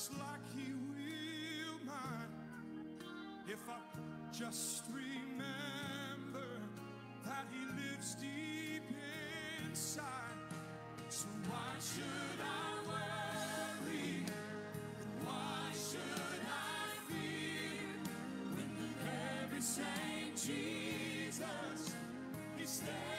just like He will mine. If I just remember that He lives deep inside. So why should I worry? Why should I fear when the very same Jesus He stays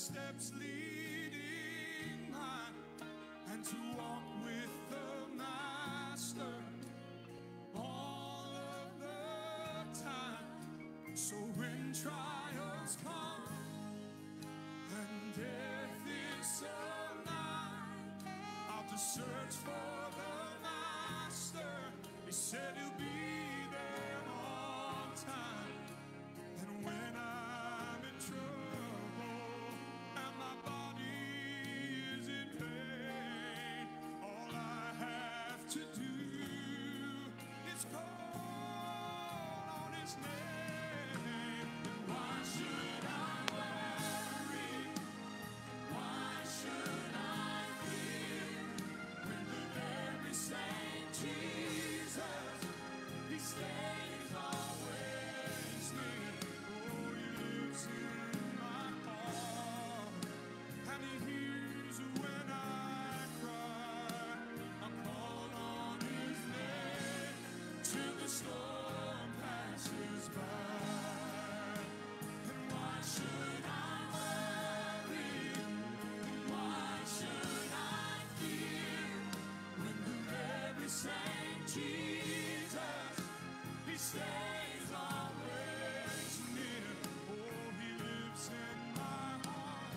steps leading mine and to walk with the Master all of the time. So when trials come and death is nigh, I'll just search for the Master. He said to do Jesus He stays always near? Oh, He lives in my heart,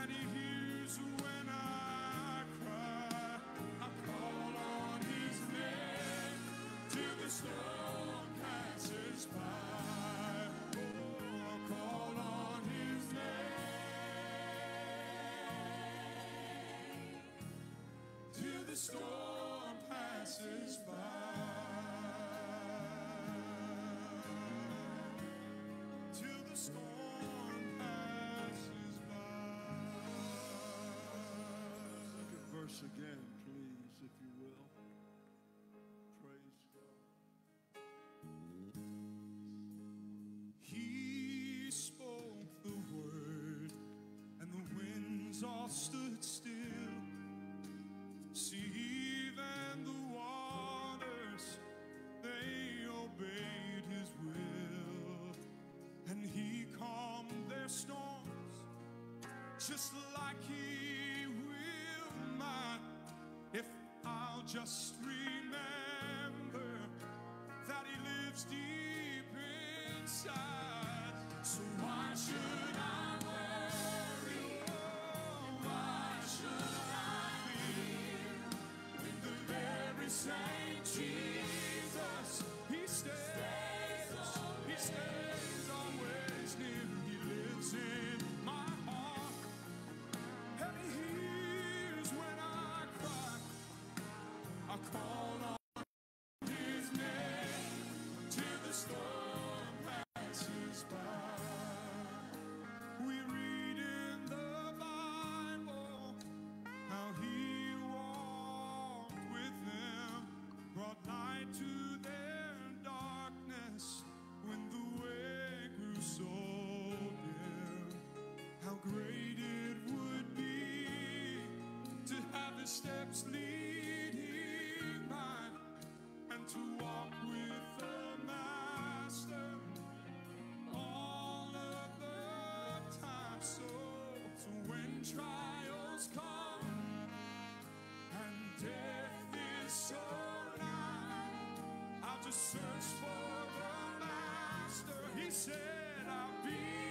and He hears when I cry. I call on His name till the storm passes by. Oh, I call on His name till the storm storm passes by. Verse again, please, if you will. Praise God. He spoke the word, and the winds all stood still. See, just like he will mine. If I'll just remember that he lives deep inside. So why should steps leading mine, and to walk with the Master all of the time. So, so when trials come and death is so nigh, I'll just search for the Master. He said, I'll be.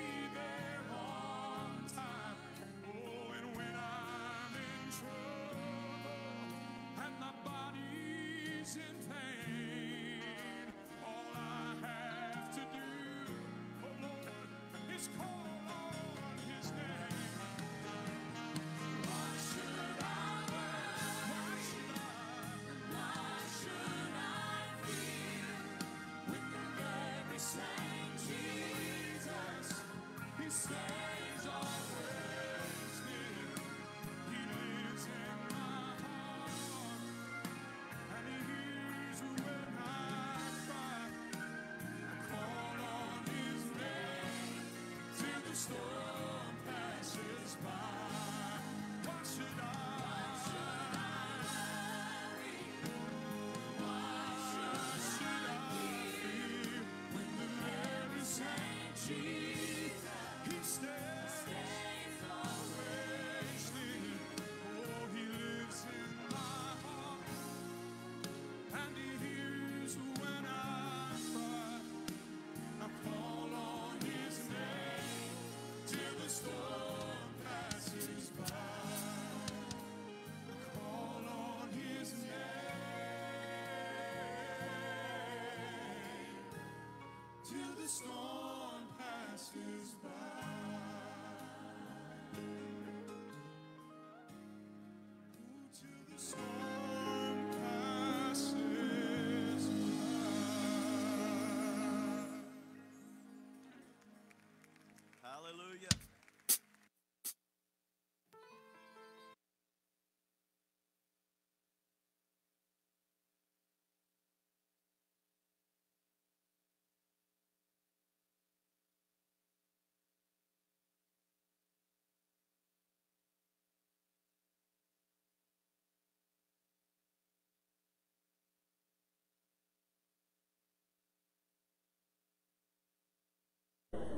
The storm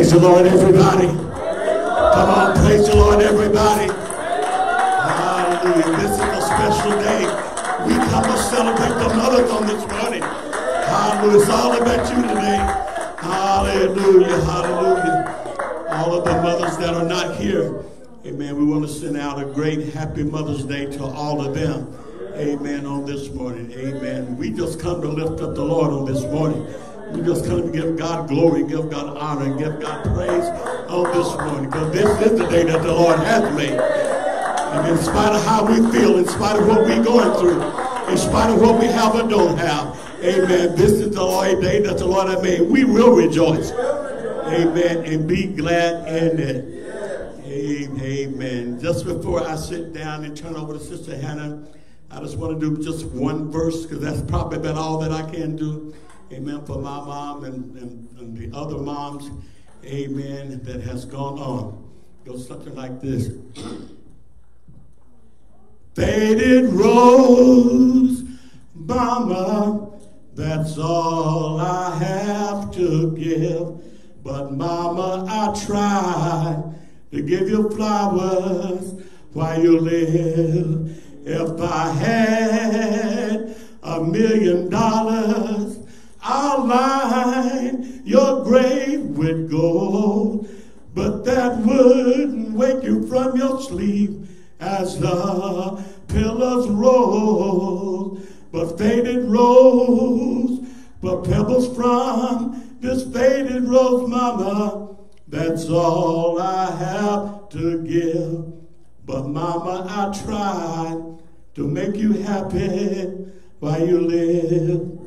Praise the Lord, everybody. Come on, praise the Lord, everybody. Hallelujah. This is a special day. We come to celebrate the mothers on this morning. Hallelujah. It's all about you today. Hallelujah. Hallelujah. All of the mothers that are not here. Amen. We want to send out a great happy Mother's Day to all of them. Amen. On this morning. Amen. We just come to lift up the Lord on this morning. Come to give God glory, give God honor, and give God praise on this morning. Because this is the day that the Lord has made. And in spite of how we feel, in spite of what we're going through, in spite of what we have or don't have, amen, this is the Lord day that the Lord has made. We will rejoice. Amen. And be glad in it. Amen. Just before I sit down and turn over to Sister Hannah, I just want to do just one verse because that's probably about all that I can do. Amen. For my mom and, and, and the other moms, amen, that has gone on. Goes something like this. Faded rose, mama, that's all I have to give. But mama, I tried to give you flowers while you live. If I had a million dollars, I'll line your grave with gold. But that wouldn't wake you from your sleep as the pillars roll. But faded rose, but pebbles from this faded rose, mama. That's all I have to give. But mama, I tried to make you happy while you live.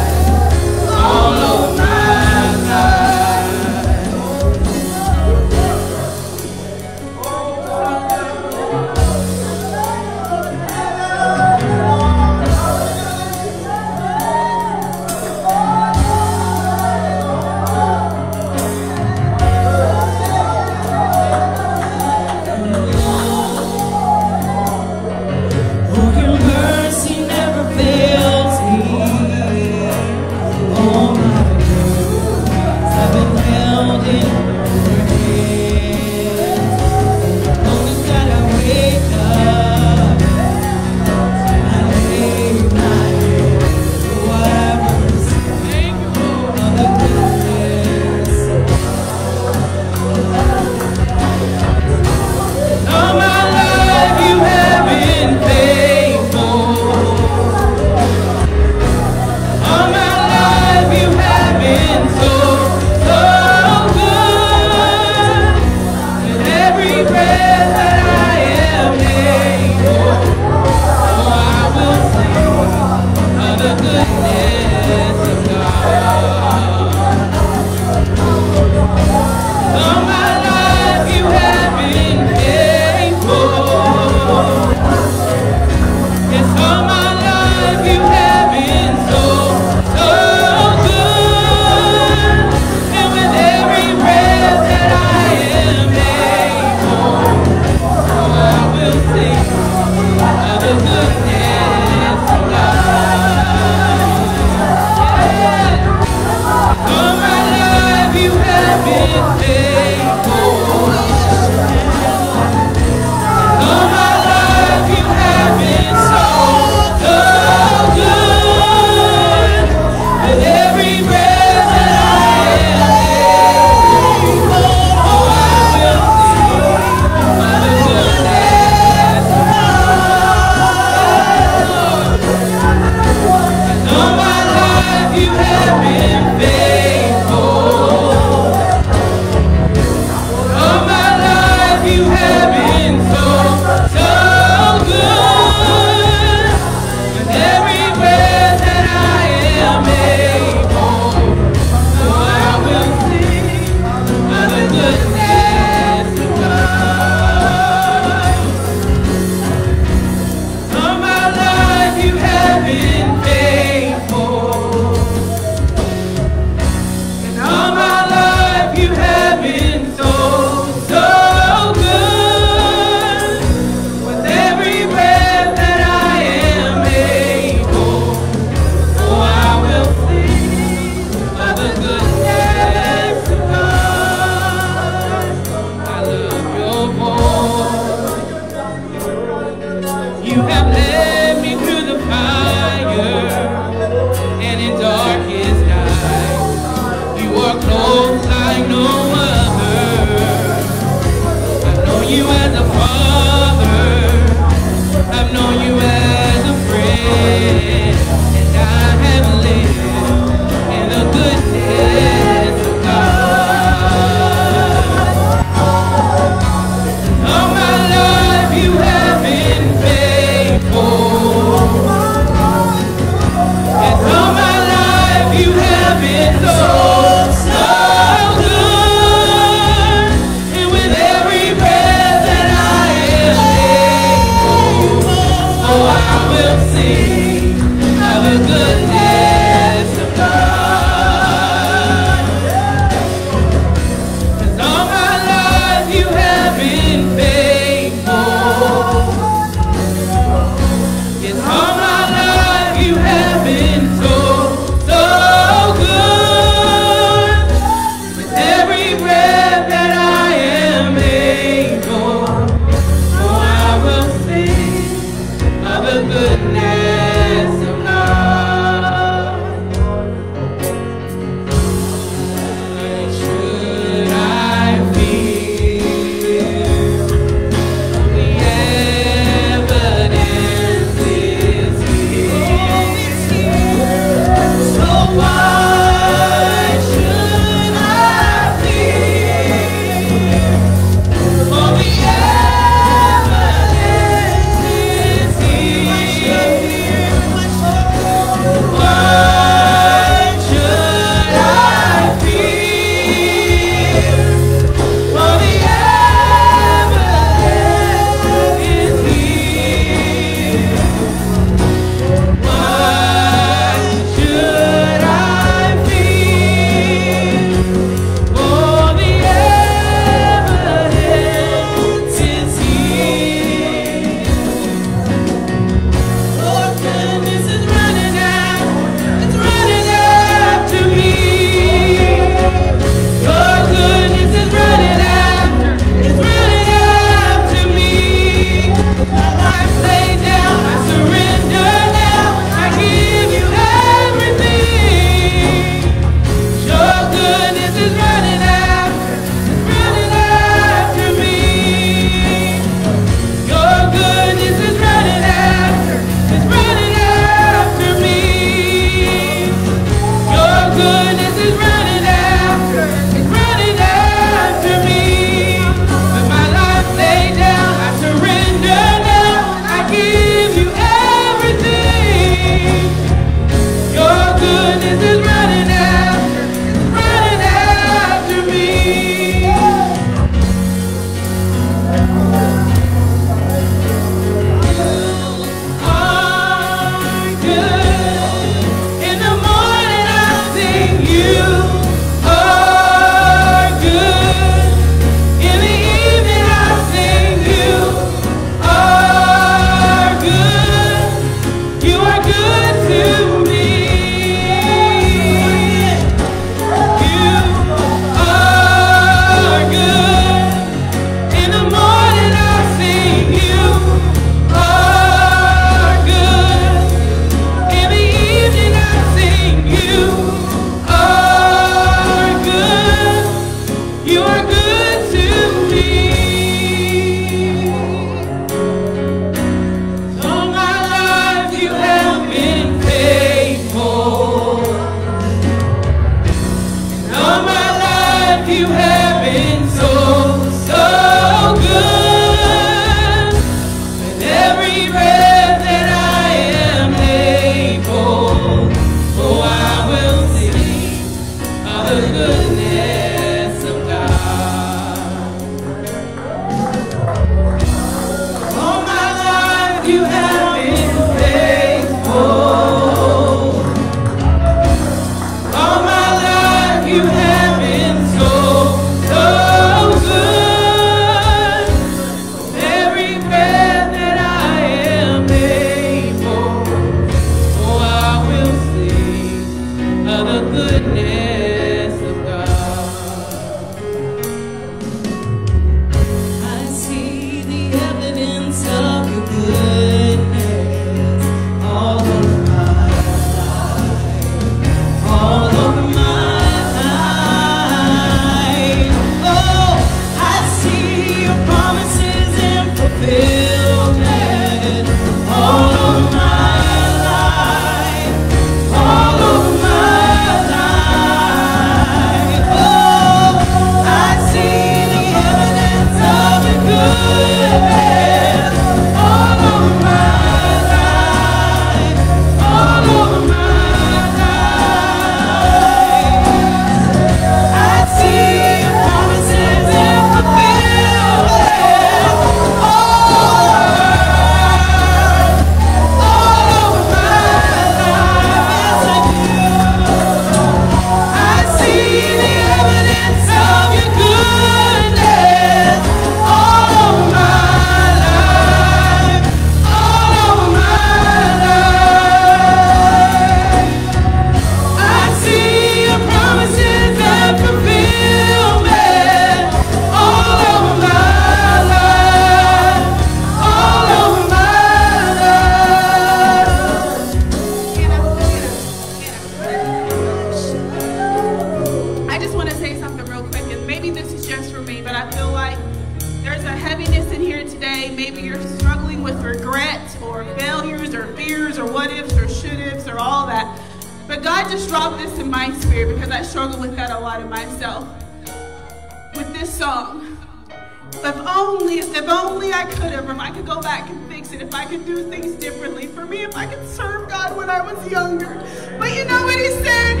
If only I could have, if I could go back and fix it, if I could do things differently. For me, if I could serve God when I was younger. But you know what he said?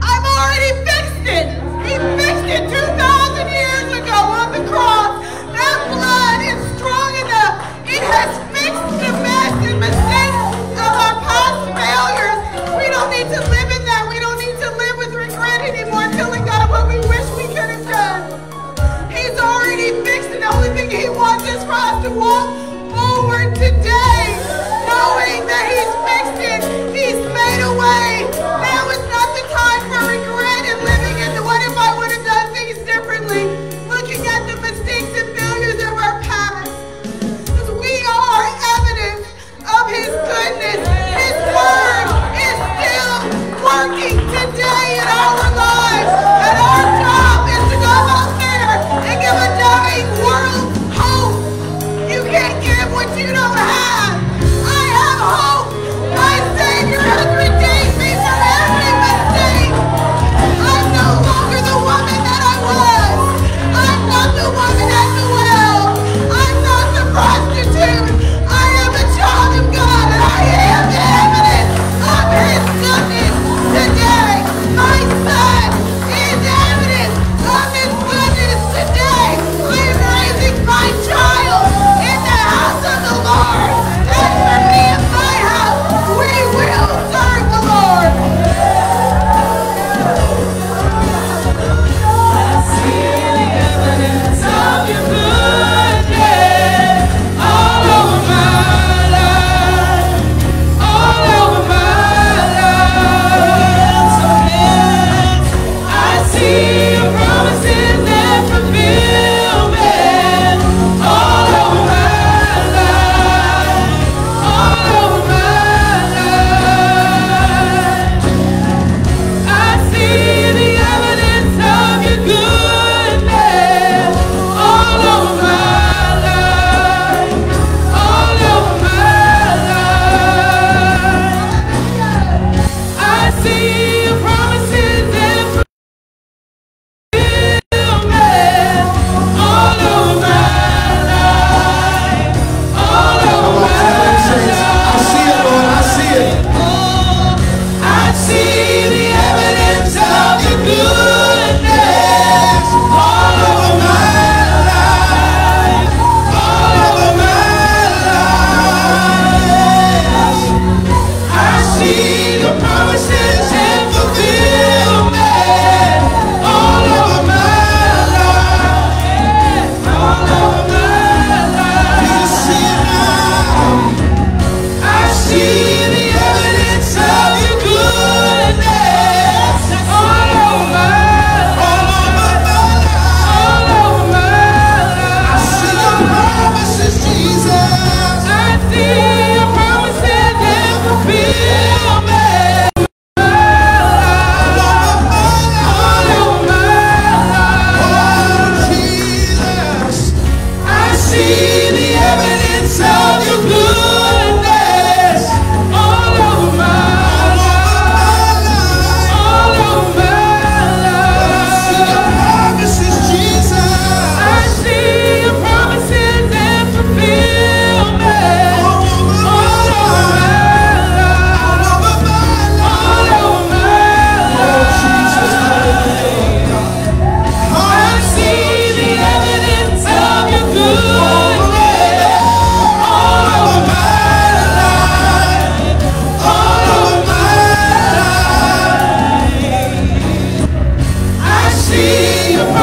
I've already fixed it. He fixed it 2,000 years ago on the cross. That blood is strong enough. It has want this for us to walk forward today, knowing that he's fixed it, he's made a way.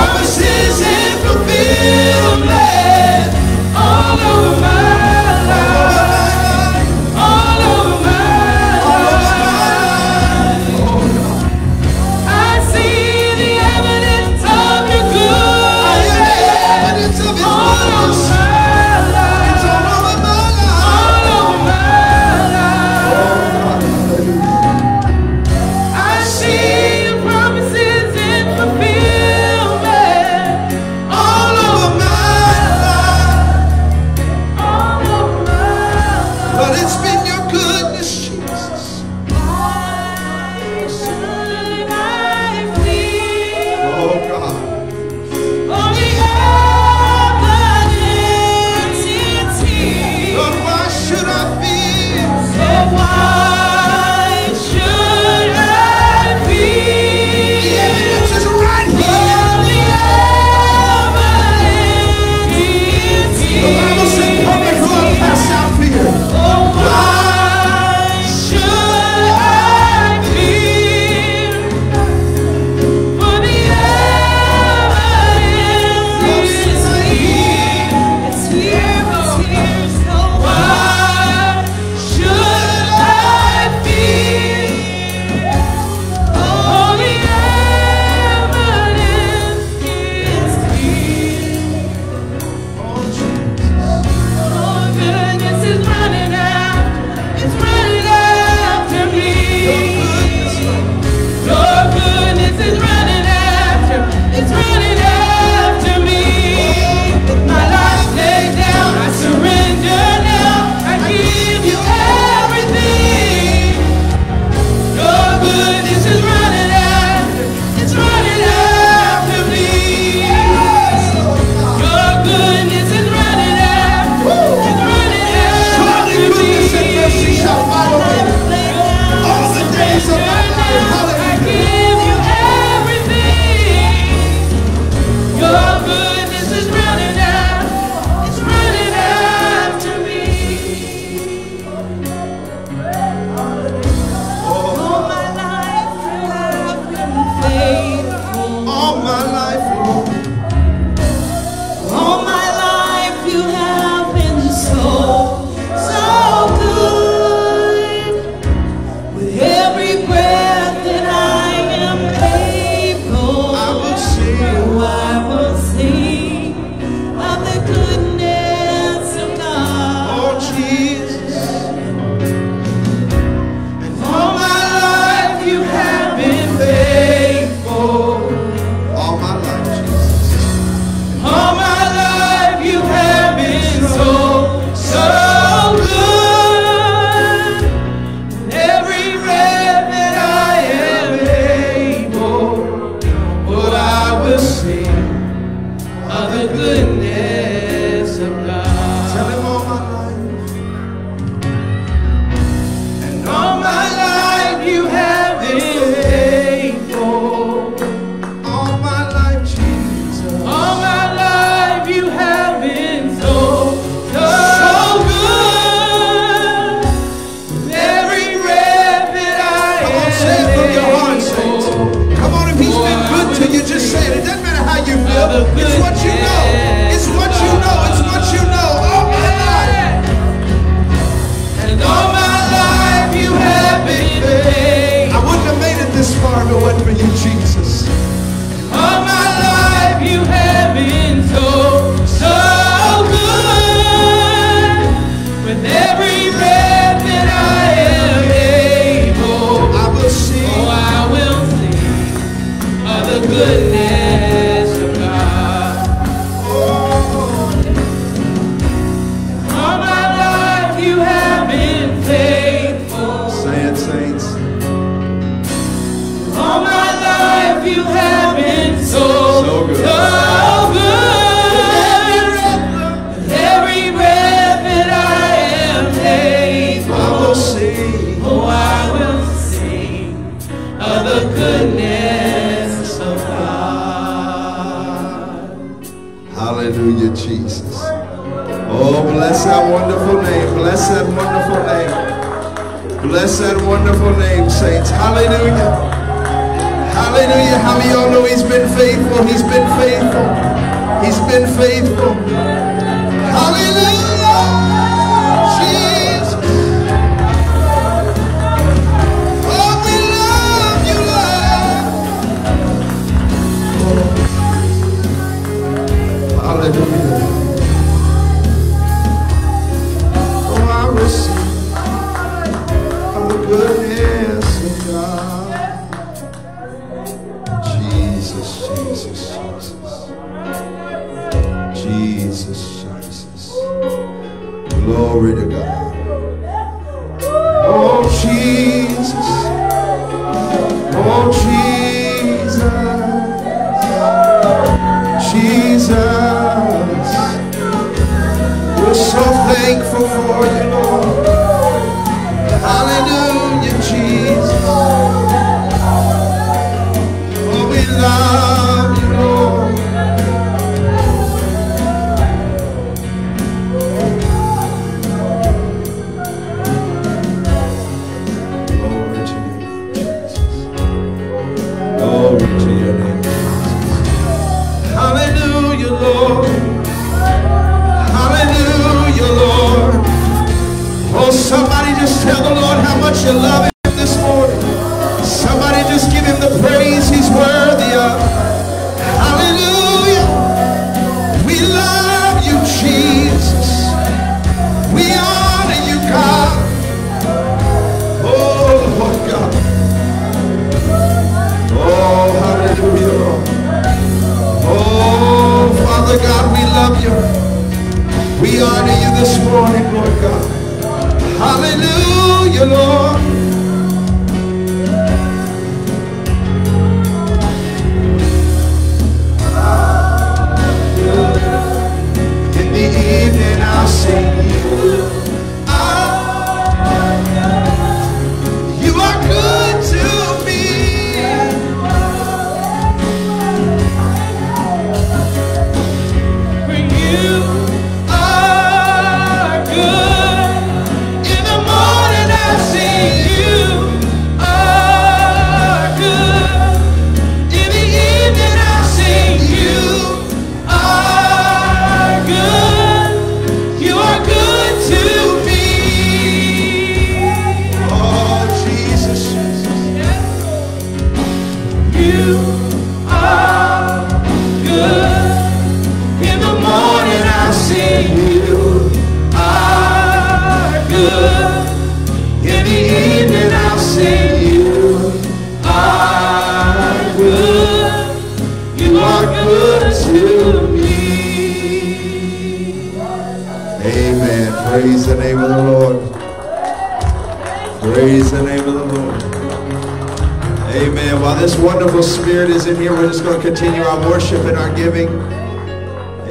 Hoje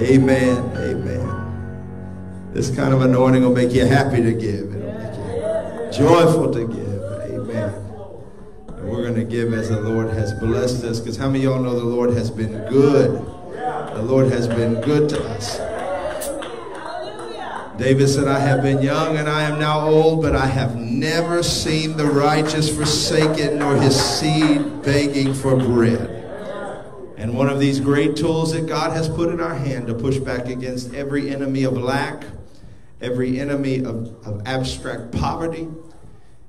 Amen. Amen. This kind of anointing will make you happy to give. It'll make you joyful to give. Amen. And we're going to give as the Lord has blessed us. Because how many of y'all know the Lord has been good? The Lord has been good to us. David said, I have been young and I am now old, but I have never seen the righteous forsaken nor his seed begging for bread. And one of these great tools that God has put in our hand to push back against every enemy of lack, every enemy of, of abstract poverty,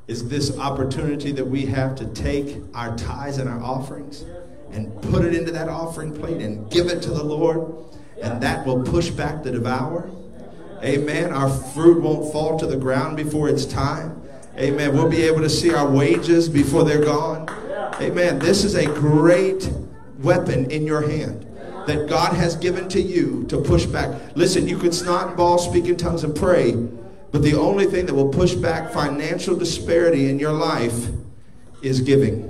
is this opportunity that we have to take our tithes and our offerings and put it into that offering plate and give it to the Lord. And that will push back the devourer. Amen. Our fruit won't fall to the ground before it's time. Amen. We'll be able to see our wages before they're gone. Amen. This is a great weapon in your hand that God has given to you to push back. Listen, you can snot ball, speak in tongues, and pray, but the only thing that will push back financial disparity in your life is giving.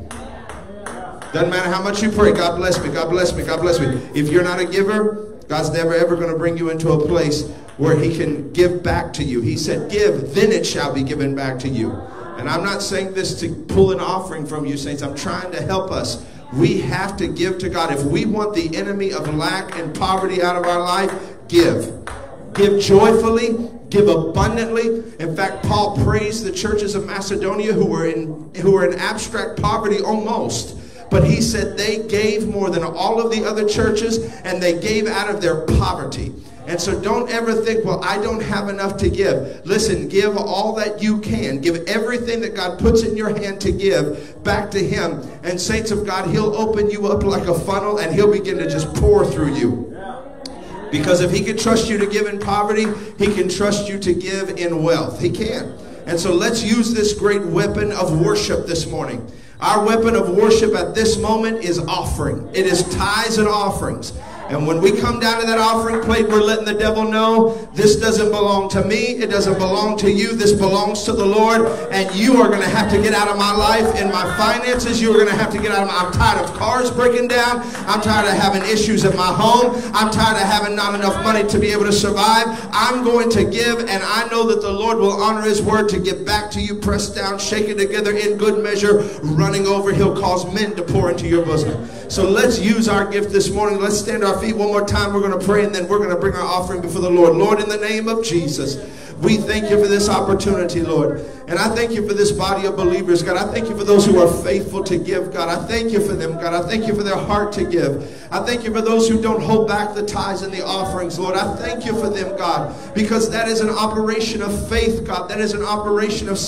Doesn't matter how much you pray. God bless me. God bless me. God bless me. If you're not a giver, God's never ever going to bring you into a place where He can give back to you. He said, Give, then it shall be given back to you. And I'm not saying this to pull an offering from you, saints. I'm trying to help us. We have to give to God. If we want the enemy of lack and poverty out of our life, give. Give joyfully, give abundantly. In fact, Paul praised the churches of Macedonia who were in who were in abstract poverty almost. But he said they gave more than all of the other churches and they gave out of their poverty. And so don't ever think, well, I don't have enough to give. Listen, give all that you can. Give everything that God puts in your hand to give back to Him. And, saints of God, He'll open you up like a funnel and He'll begin to just pour through you. Because if He can trust you to give in poverty, He can trust you to give in wealth. He can. And so let's use this great weapon of worship this morning. Our weapon of worship at this moment is offering. It is tithes and offerings. And when we come down to that offering plate, we're letting the devil know this doesn't belong to me. It doesn't belong to you. This belongs to the Lord. And you are going to have to get out of my life and my finances. You're going to have to get out of my. Life. I'm tired of cars breaking down. I'm tired of having issues at my home. I'm tired of having not enough money to be able to survive. I'm going to give, and I know that the Lord will honor his word to give back to you, pressed down, shaken together in good measure, running over. He'll cause men to pour into your bosom. So let's use our gift this morning. Let's stand our feet one more time. We're going to pray and then we're going to bring our offering before the Lord. Lord, in the name of Jesus, we thank you for this opportunity, Lord. And I thank you for this body of believers, God. I thank you for those who are faithful to give, God. I thank you for them, God. I thank you for their heart to give. I thank you for those who don't hold back the tithes and the offerings, Lord. I thank you for them, God, because that is an operation of faith, God. That is an operation of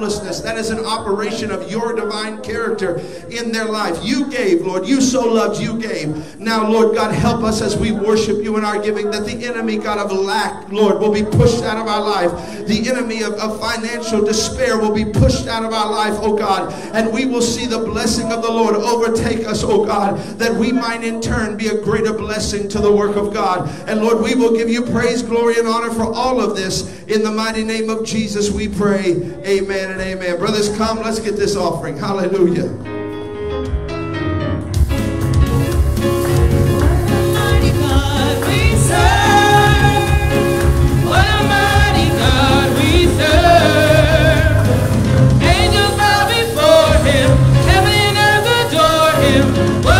selflessness. That is an operation of your divine character in their life. You gave, Lord. You so loved, you gave. Now, Lord God, help us as we worship you in our giving that the enemy, God, of lack, Lord, will be pushed out of our life. The enemy of, of financial despair will be pushed out of our life, oh God. And we will see the blessing of the Lord overtake us, oh God, that we might in turn be a greater blessing to the work of God. And Lord, we will give you praise, glory, and honor for all of this. In the mighty name of Jesus, we pray. Amen and amen. Brothers, come, let's get this offering. Hallelujah. Mighty God we serve. What a mighty God we serve. Adore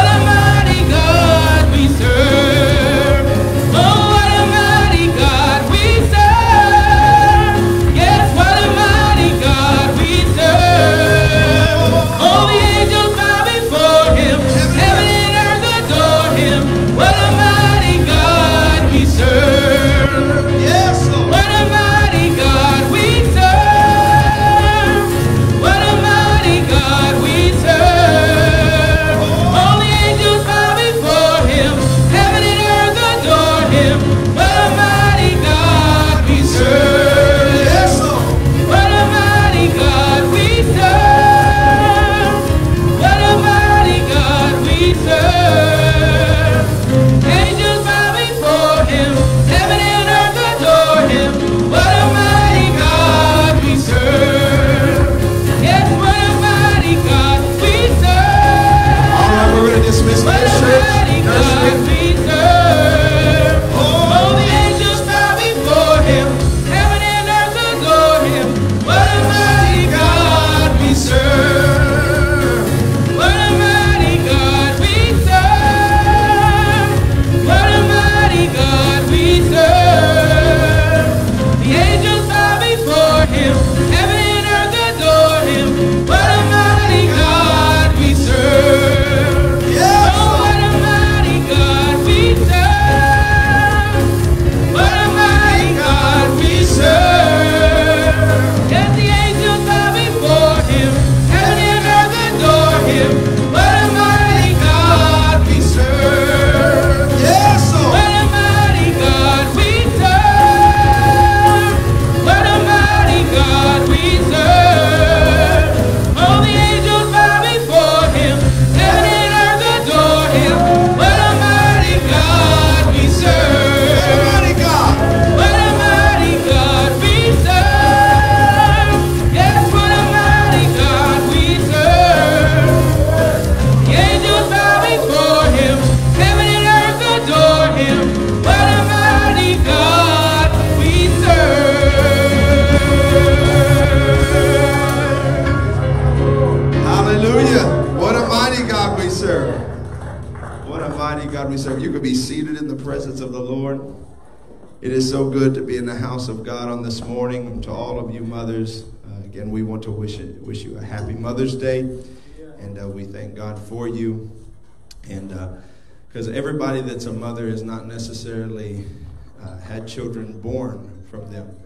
had children born from them.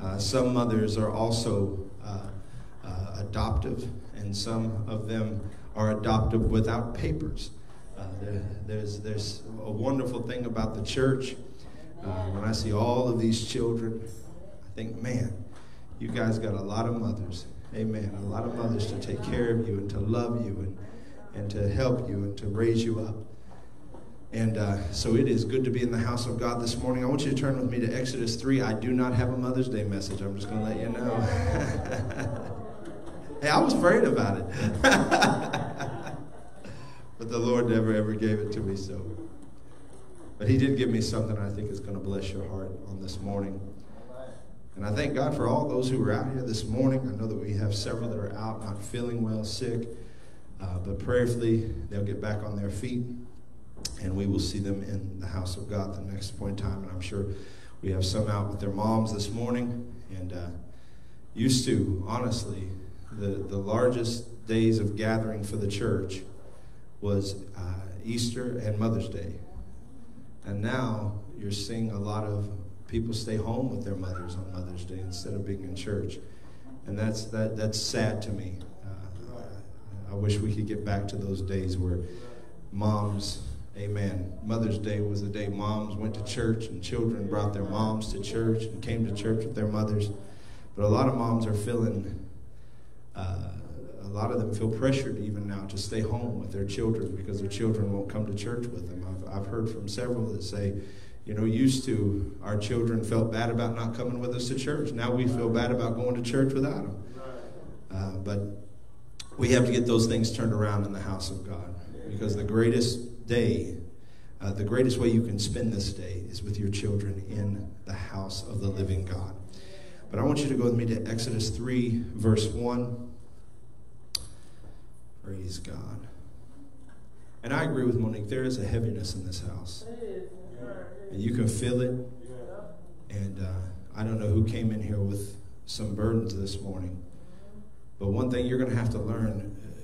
Uh, some mothers are also uh, uh, adoptive, and some of them are adoptive without papers. Uh, there, there's, there's a wonderful thing about the church. Uh, when I see all of these children, I think, man, you guys got a lot of mothers. Amen. A lot of mothers to take care of you and to love you and, and to help you and to raise you up. And uh, so it is good to be in the house of God this morning. I want you to turn with me to Exodus 3. I do not have a Mother's Day message. I'm just going to let you know. hey, I was afraid about it. but the Lord never, ever gave it to me so. But He did give me something I think is going to bless your heart on this morning. And I thank God for all those who are out here this morning. I know that we have several that are out, not feeling well, sick. Uh, but prayerfully, they'll get back on their feet and we will see them in the house of God the next point in time. And I'm sure we have some out with their moms this morning. And uh, used to, honestly, the, the largest days of gathering for the church was uh, Easter and Mother's Day. And now you're seeing a lot of people stay home with their mothers on Mother's Day instead of being in church. And that's, that, that's sad to me. Uh, I wish we could get back to those days where moms Amen. Mother's Day was the day moms went to church and children brought their moms to church and came to church with their mothers. But a lot of moms are feeling, uh, a lot of them feel pressured even now to stay home with their children because their children won't come to church with them. I've, I've heard from several that say, you know, used to our children felt bad about not coming with us to church. Now we feel bad about going to church without them. Uh, but we have to get those things turned around in the house of God because the greatest day, uh, the greatest way you can spend this day is with your children in the house of the living God. But I want you to go with me to Exodus 3, verse 1. Praise God. And I agree with Monique. There is a heaviness in this house. And you can feel it. And uh, I don't know who came in here with some burdens this morning. But one thing you're going to have to learn uh,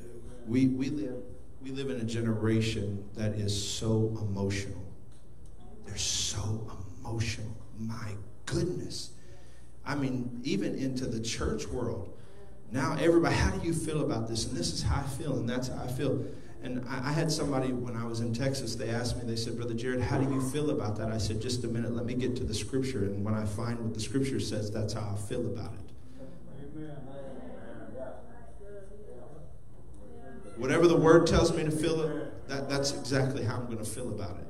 we, we live we live in a generation that is so emotional. They're so emotional. My goodness. I mean, even into the church world. Now, everybody, how do you feel about this? And this is how I feel, and that's how I feel. And I, I had somebody when I was in Texas, they asked me, they said, Brother Jerrod, how do you feel about that? I said, just a minute, let me get to the scripture. And when I find what the scripture says, that's how I feel about it. Whatever the word tells me to feel it, that, that's exactly how I'm going to feel about it.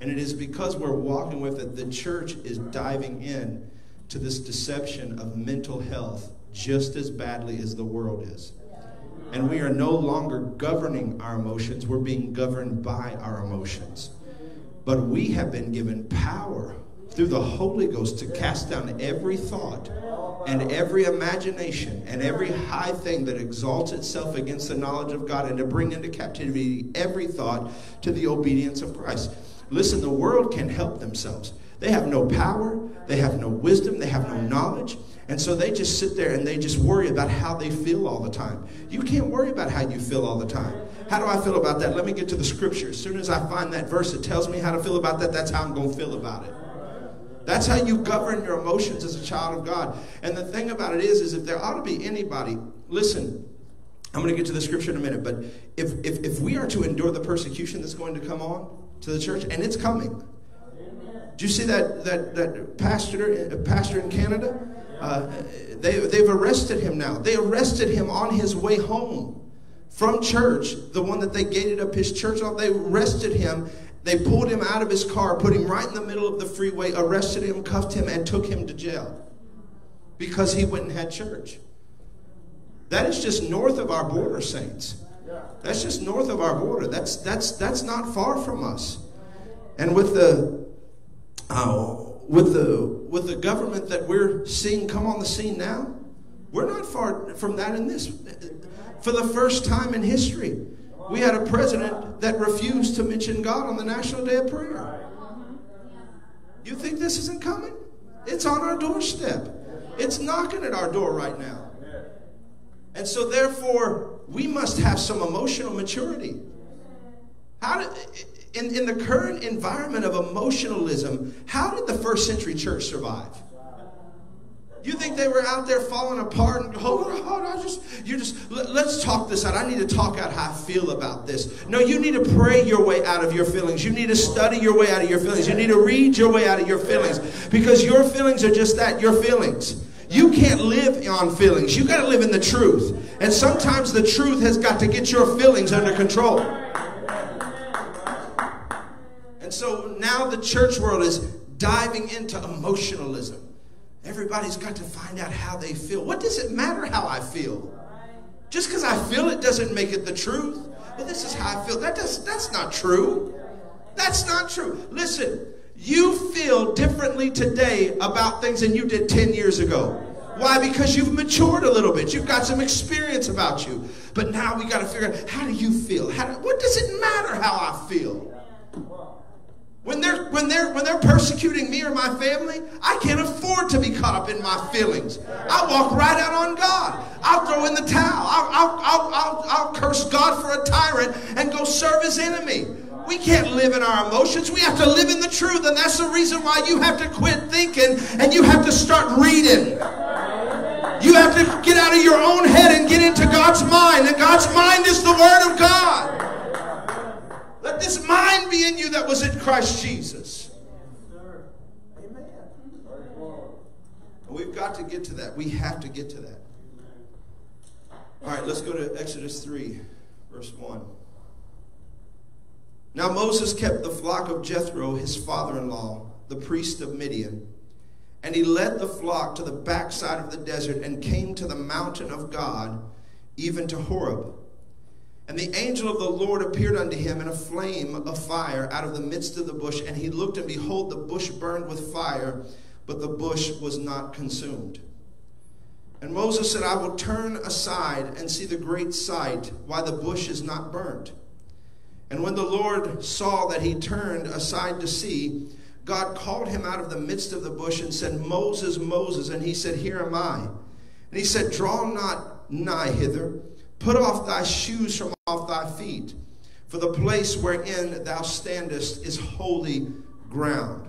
And it is because we're walking with it, the church is diving in to this deception of mental health just as badly as the world is. And we are no longer governing our emotions, we're being governed by our emotions. But we have been given power through the Holy Ghost to cast down every thought and every imagination and every high thing that exalts itself against the knowledge of God and to bring into captivity every thought to the obedience of Christ. Listen, the world can help themselves. They have no power, they have no wisdom, they have no knowledge. And so they just sit there and they just worry about how they feel all the time. You can't worry about how you feel all the time. How do I feel about that? Let me get to the scripture. As soon as I find that verse that tells me how to feel about that, that's how I'm going to feel about it. That's how you govern your emotions as a child of God. And the thing about it is, is if there ought to be anybody, listen, I'm going to get to the scripture in a minute, but if, if, if we are to endure the persecution that's going to come on to the church, and it's coming. Do you see that, that, that pastor, pastor in Canada? Uh, they, they've arrested him now. They arrested him on his way home from church, the one that they gated up his church on. They arrested him they pulled him out of his car, put him right in the middle of the freeway, arrested him, cuffed him, and took him to jail because he went and had church. That is just north of our border, saints. That's just north of our border. That's that's that's not far from us. And with the uh, with the with the government that we're seeing come on the scene now, we're not far from that in this. For the first time in history, We had a president that refused to mention God on the National Day of Prayer. You think this isn't coming? It's on our doorstep. It's knocking at our door right now. And so, therefore, we must have some emotional maturity. How did, in, in the current environment of emotionalism, how did the first century church survive? You think they were out there falling apart and oh, hold on, hold on, just you just let, us talk this out. I need to talk out how I feel about this. No, you need to pray your way out of your feelings. You need to study your way out of your feelings. You need to read your way out of your feelings because your feelings are just that, your feelings. You can't live on feelings. You got to live in the truth. And sometimes the truth has got to get your feelings under control. And so now the church world is diving into emotionalism. Everybody's got to find out how they feel. What does it matter how I feel? Just because I feel it doesn't make it the truth. Well, this is how I feel. That does, that's not true. That's not true. Listen, you feel differently today about things than you did 10 years ago. Why? Because you've matured a little bit. You've got some experience about you. But now we got to figure out how do you feel? How do, what does it matter how I feel? When they're, when, they're, when they're persecuting me or my family, I can't afford to be caught up in my feelings. I walk right out on God. I'll throw in the towel. I'll, I'll, I'll, I'll, I'll curse God for a tyrant and go serve his enemy. We can't live in our emotions. We have to live in the truth. And that's the reason why you have to quit thinking and you have to start reading. You have to get out of your own head and get into God's mind. And God's mind is the Word of God. Let this mind be in you that was in Christ Jesus. Amen. We've got to get to that. We have to get to that. All right, let's go to Exodus 3, verse 1. Now Moses kept the flock of Jethro, his father in law, the priest of Midian. And he led the flock to the backside of the desert and came to the mountain of God, even to Horeb. And the angel of the Lord appeared unto him in a flame of fire out of the midst of the bush. And he looked, and behold, the bush burned with fire, but the bush was not consumed. And Moses said, I will turn aside and see the great sight, why the bush is not burnt. And when the Lord saw that he turned aside to see, God called him out of the midst of the bush and said, Moses, Moses. And he said, Here am I. And he said, Draw not nigh hither. Put off thy shoes from off thy feet, for the place wherein thou standest is holy ground.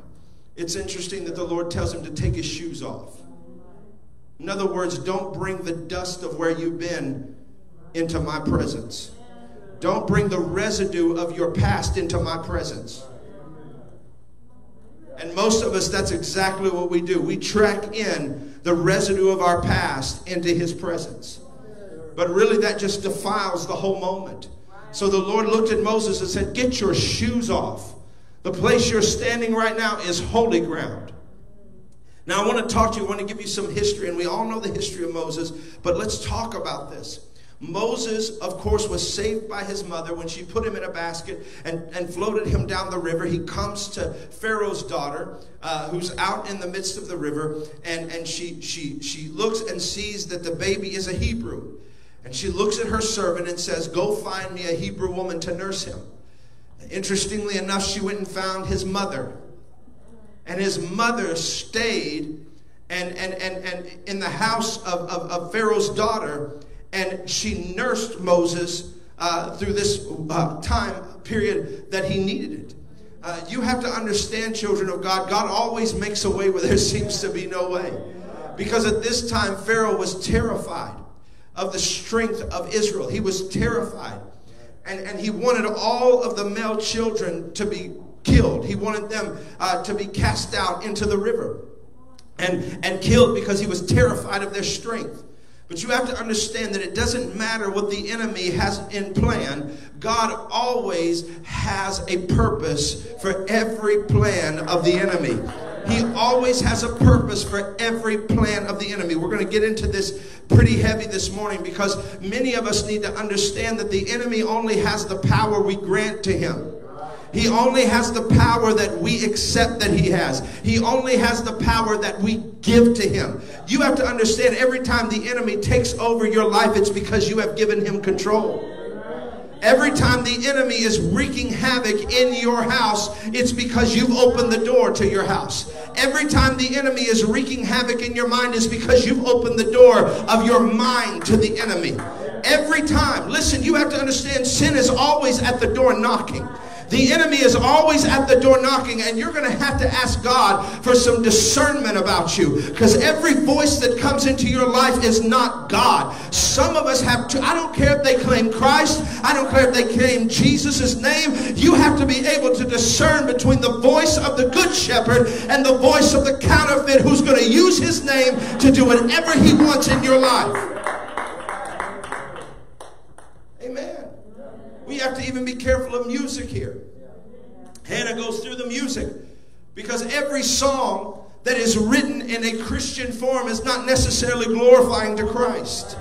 It's interesting that the Lord tells him to take his shoes off. In other words, don't bring the dust of where you've been into my presence. Don't bring the residue of your past into my presence. And most of us, that's exactly what we do. We track in the residue of our past into his presence. But really, that just defiles the whole moment. So the Lord looked at Moses and said, Get your shoes off. The place you're standing right now is holy ground. Now, I want to talk to you, I want to give you some history, and we all know the history of Moses, but let's talk about this. Moses, of course, was saved by his mother when she put him in a basket and, and floated him down the river. He comes to Pharaoh's daughter, uh, who's out in the midst of the river, and, and she, she, she looks and sees that the baby is a Hebrew. And she looks at her servant and says, Go find me a Hebrew woman to nurse him. Interestingly enough, she went and found his mother. And his mother stayed and, and, and, and in the house of, of, of Pharaoh's daughter, and she nursed Moses uh, through this uh, time period that he needed it. Uh, you have to understand, children of God, God always makes a way where there seems to be no way. Because at this time, Pharaoh was terrified of the strength of Israel. He was terrified. And, and he wanted all of the male children to be killed. He wanted them uh, to be cast out into the river and, and killed because he was terrified of their strength. But you have to understand that it doesn't matter what the enemy has in plan. God always has a purpose for every plan of the enemy. He always has a purpose for every plan of the enemy. We're going to get into this pretty heavy this morning because many of us need to understand that the enemy only has the power we grant to him. He only has the power that we accept that he has. He only has the power that we give to him. You have to understand every time the enemy takes over your life, it's because you have given him control. Every time the enemy is wreaking havoc in your house, it's because you've opened the door to your house. Every time the enemy is wreaking havoc in your mind is because you've opened the door of your mind to the enemy. Every time. Listen, you have to understand sin is always at the door knocking. The enemy is always at the door knocking, and you're going to have to ask God for some discernment about you because every voice that comes into your life is not God. Some of us have to, I don't care if they claim Christ, I don't care if they claim Jesus' name. You have to be able to discern between the voice of the Good Shepherd and the voice of the counterfeit who's going to use his name to do whatever he wants in your life. Amen. We have to even be careful of music here. Hannah goes through the music because every song that is written in a Christian form is not necessarily glorifying to Christ.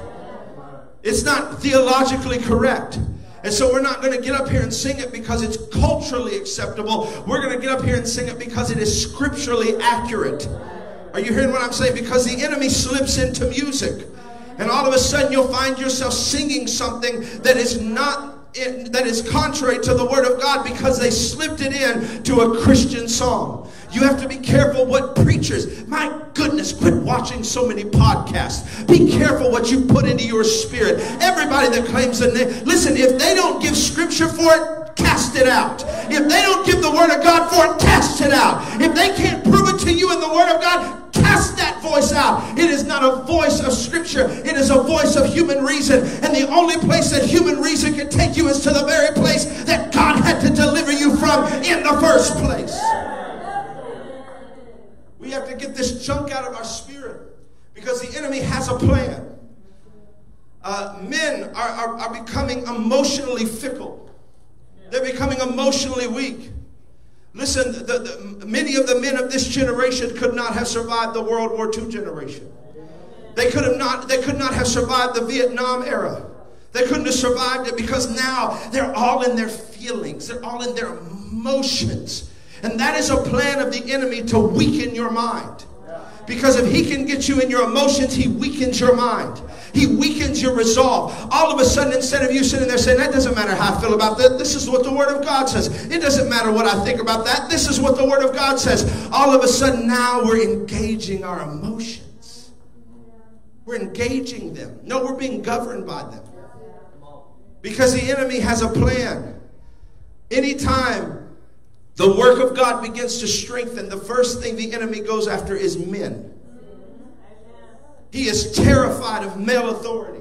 It's not theologically correct. And so we're not going to get up here and sing it because it's culturally acceptable. We're going to get up here and sing it because it is scripturally accurate. Are you hearing what I'm saying? Because the enemy slips into music. And all of a sudden you'll find yourself singing something that is not it, that is contrary to the word of God because they slipped it in to a Christian song. You have to be careful what preachers. My goodness, quit watching so many podcasts. Be careful what you put into your spirit. Everybody that claims the name, listen, if they don't give scripture for it, cast it out. If they don't give the word of God for it, cast it out. If they can't prove it to you in the word of God, cast that voice out. It is not a voice of scripture, it is a voice of human reason. And the only place that human reason can take you is to the very place that God had to deliver you from in the first place. We have to get this junk out of our spirit because the enemy has a plan. Uh, men are, are, are becoming emotionally fickle. They're becoming emotionally weak. Listen, the, the, many of the men of this generation could not have survived the World War II generation. They could have not. They could not have survived the Vietnam era. They couldn't have survived it because now they're all in their feelings. They're all in their emotions, and that is a plan of the enemy to weaken your mind. Because if he can get you in your emotions, he weakens your mind. He weakens your resolve. All of a sudden, instead of you sitting there saying, that doesn't matter how I feel about that, this is what the Word of God says. It doesn't matter what I think about that, this is what the Word of God says. All of a sudden, now we're engaging our emotions. We're engaging them. No, we're being governed by them. Because the enemy has a plan. Anytime the work of God begins to strengthen, the first thing the enemy goes after is men. He is terrified of male authority.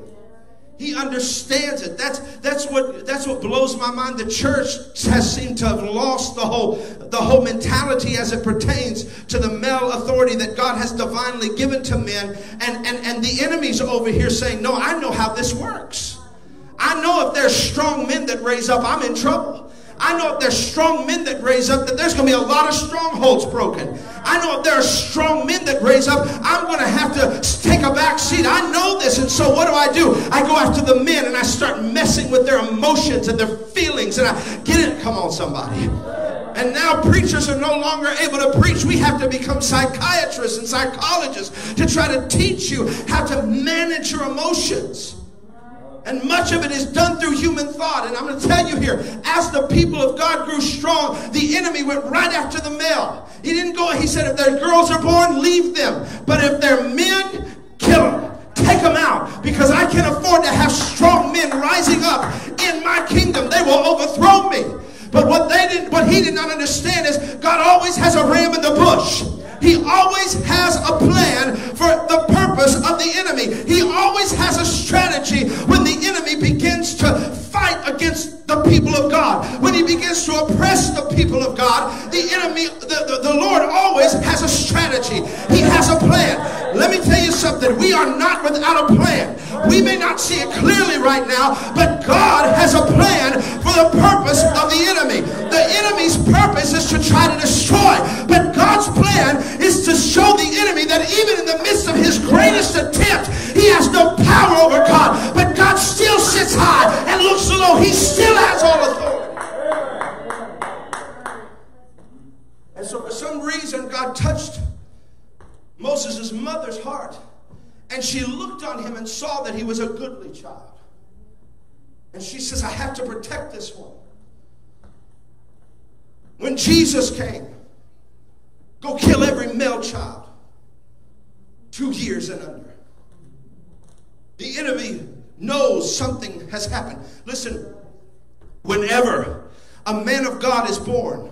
He understands it. That's, that's, what, that's what blows my mind. The church has seemed to have lost the whole, the whole mentality as it pertains to the male authority that God has divinely given to men. And, and, and the enemy's over here saying, No, I know how this works. I know if there's strong men that raise up, I'm in trouble. I know if there's strong men that raise up, that there's going to be a lot of strongholds broken. I know if there are strong men that raise up, I'm going to have to take a back seat. I know this. And so what do I do? I go after the men and I start messing with their emotions and their feelings. And I get it. Come on, somebody. And now preachers are no longer able to preach. We have to become psychiatrists and psychologists to try to teach you how to manage your emotions. And much of it is done through human thought. And I'm going to tell you here, as the people of God grew strong, the enemy went right after the male. He didn't go, he said, if their girls are born, leave them. But if they're men, kill them. Take them out. Because I can afford to have strong men rising up in my kingdom. They will overthrow me. But what they didn't, what he did not understand is God always has a ram in the bush. He always has a plan for the purpose of the enemy. He always has a strategy when the enemy begins to fight against the people of God. When he begins to oppress the people of God, the enemy, the, the, the Lord always has a strategy. He has a plan. Let me tell you something. We are not without a plan. We may not see it clearly right now, but God has a plan for the purpose of the enemy. The enemy's purpose is to try to destroy, God's plan is to show the enemy that even in the midst of his greatest attempt, he has no power over God, but God still sits high and looks low. He still has all authority. And so, for some reason, God touched Moses' mother's heart. And she looked on him and saw that he was a goodly child. And she says, I have to protect this one. When Jesus came, go kill every male child, two years and under. The enemy knows something has happened. Listen, whenever a man of God is born,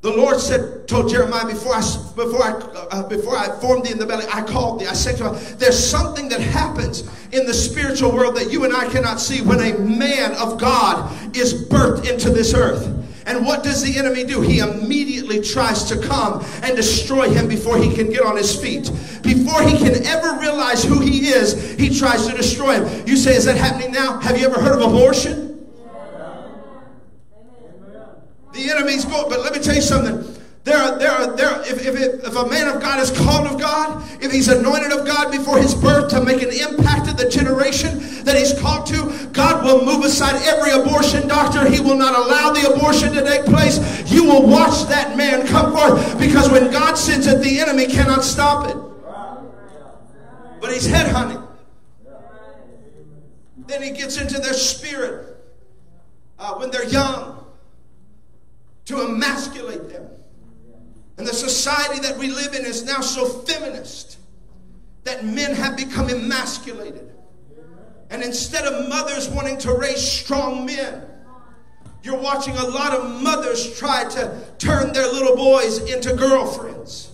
the Lord said, told Jeremiah, before I, before I, uh, before I formed thee in the belly, I called thee. I said to him, there's something that happens in the spiritual world that you and I cannot see when a man of God is birthed into this earth. And what does the enemy do? He immediately tries to come and destroy him before he can get on his feet. Before he can ever realize who he is, he tries to destroy him. You say, is that happening now? Have you ever heard of abortion? The enemy's going, but let me tell you something. There are, there are, there are, if, if, if a man of God is called of God, if he's anointed of God before his birth to make an impact in the generation that he's called to, God will move aside every abortion doctor. He will not allow the abortion to take place. You will watch that man come forth because when God sends it, the enemy cannot stop it. But he's headhunting. Then he gets into their spirit uh, when they're young to emasculate them. And the society that we live in is now so feminist that men have become emasculated. And instead of mothers wanting to raise strong men, you're watching a lot of mothers try to turn their little boys into girlfriends.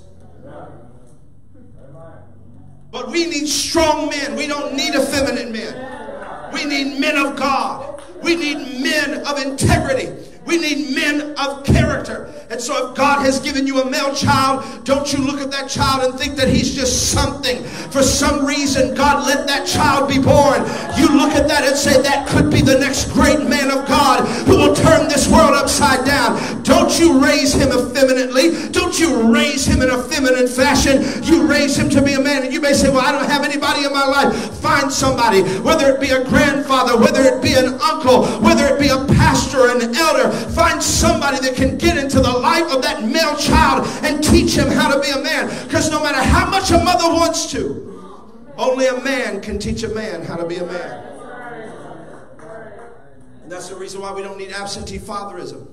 But we need strong men. We don't need effeminate men. We need men of God. We need men of integrity. We need men of character. And so, if God has given you a male child, don't you look at that child and think that he's just something. For some reason, God let that child be born. You look at that and say, that could be the next great man of God who will turn this world upside down. Don't you raise him effeminately. Don't you raise him in a feminine fashion. You raise him to be a man. And you may say, well, I don't have anybody in my life. Find somebody, whether it be a grandfather, whether it be an uncle, whether it be a pastor, an elder, Find somebody that can get into the life of that male child and teach him how to be a man. Because no matter how much a mother wants to, only a man can teach a man how to be a man. And that's the reason why we don't need absentee fatherism.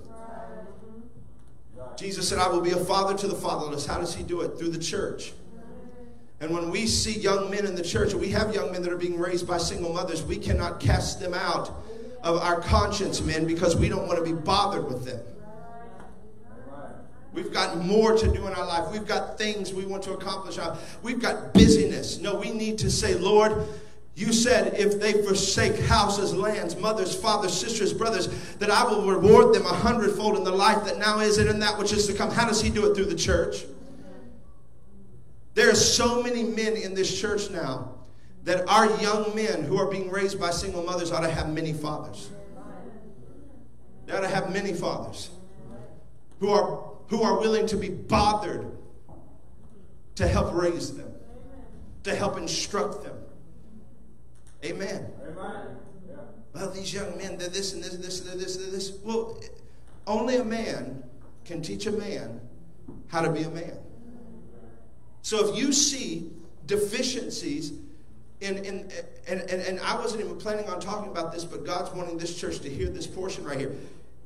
Jesus said, I will be a father to the fatherless. How does he do it? Through the church. And when we see young men in the church, we have young men that are being raised by single mothers, we cannot cast them out of our conscience, men, because we don't want to be bothered with them. We've got more to do in our life. We've got things we want to accomplish. Uh, we've got busyness. No, we need to say, Lord, you said if they forsake houses, lands, mothers, fathers, sisters, brothers, that I will reward them a hundredfold in the life that now is and in that which is to come. How does he do it? Through the church. There are so many men in this church now that our young men who are being raised by single mothers ought to have many fathers. They ought to have many fathers who are, who are willing to be bothered to help raise them, to help instruct them. Amen. Amen. Well, these young men, they're this and this and this and this and this. Well, only a man can teach a man how to be a man. So if you see deficiencies in, and, and, and I wasn't even planning on talking about this, but God's wanting this church to hear this portion right here.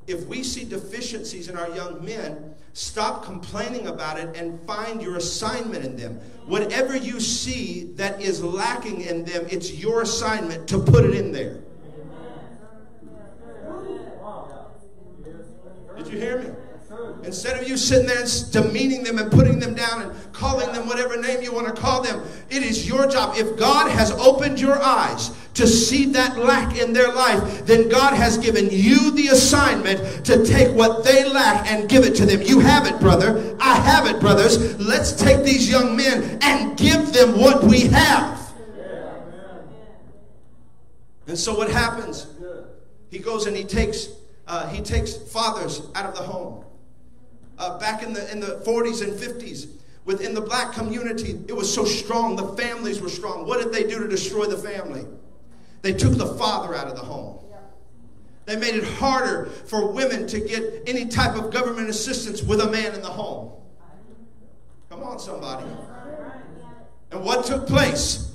If we see deficiencies in our young men, stop complaining about it and find your assignment in them. Whatever you see that is lacking in them, it's your assignment to put it in there. Did you hear me? Instead of you sitting there and demeaning them and putting them down and calling them whatever name you want to call them, it is your job. If God has opened your eyes to see that lack in their life, then God has given you the assignment to take what they lack and give it to them. You have it, brother. I have it, brothers. Let's take these young men and give them what we have. And so what happens? He goes and he takes uh, he takes fathers out of the home uh, back in the, in the 40s and 50s within the black community, it was so strong. The families were strong. What did they do to destroy the family? They took the father out of the home. They made it harder for women to get any type of government assistance with a man in the home. Come on, somebody. And what took place?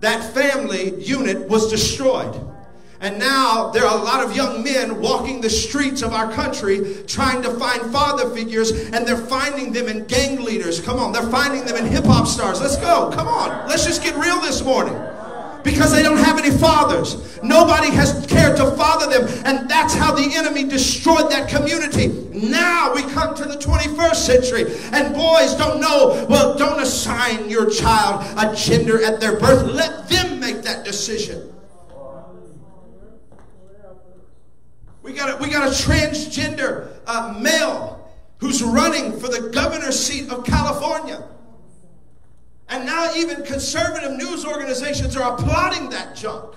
That family unit was destroyed. And now there are a lot of young men walking the streets of our country trying to find father figures, and they're finding them in gang leaders. Come on, they're finding them in hip hop stars. Let's go. Come on. Let's just get real this morning. Because they don't have any fathers. Nobody has cared to father them. And that's how the enemy destroyed that community. Now we come to the 21st century, and boys don't know. Well, don't assign your child a gender at their birth. Let them make that decision. We got a, we got a transgender uh, male who's running for the governor's seat of California. And now even conservative news organizations are applauding that junk.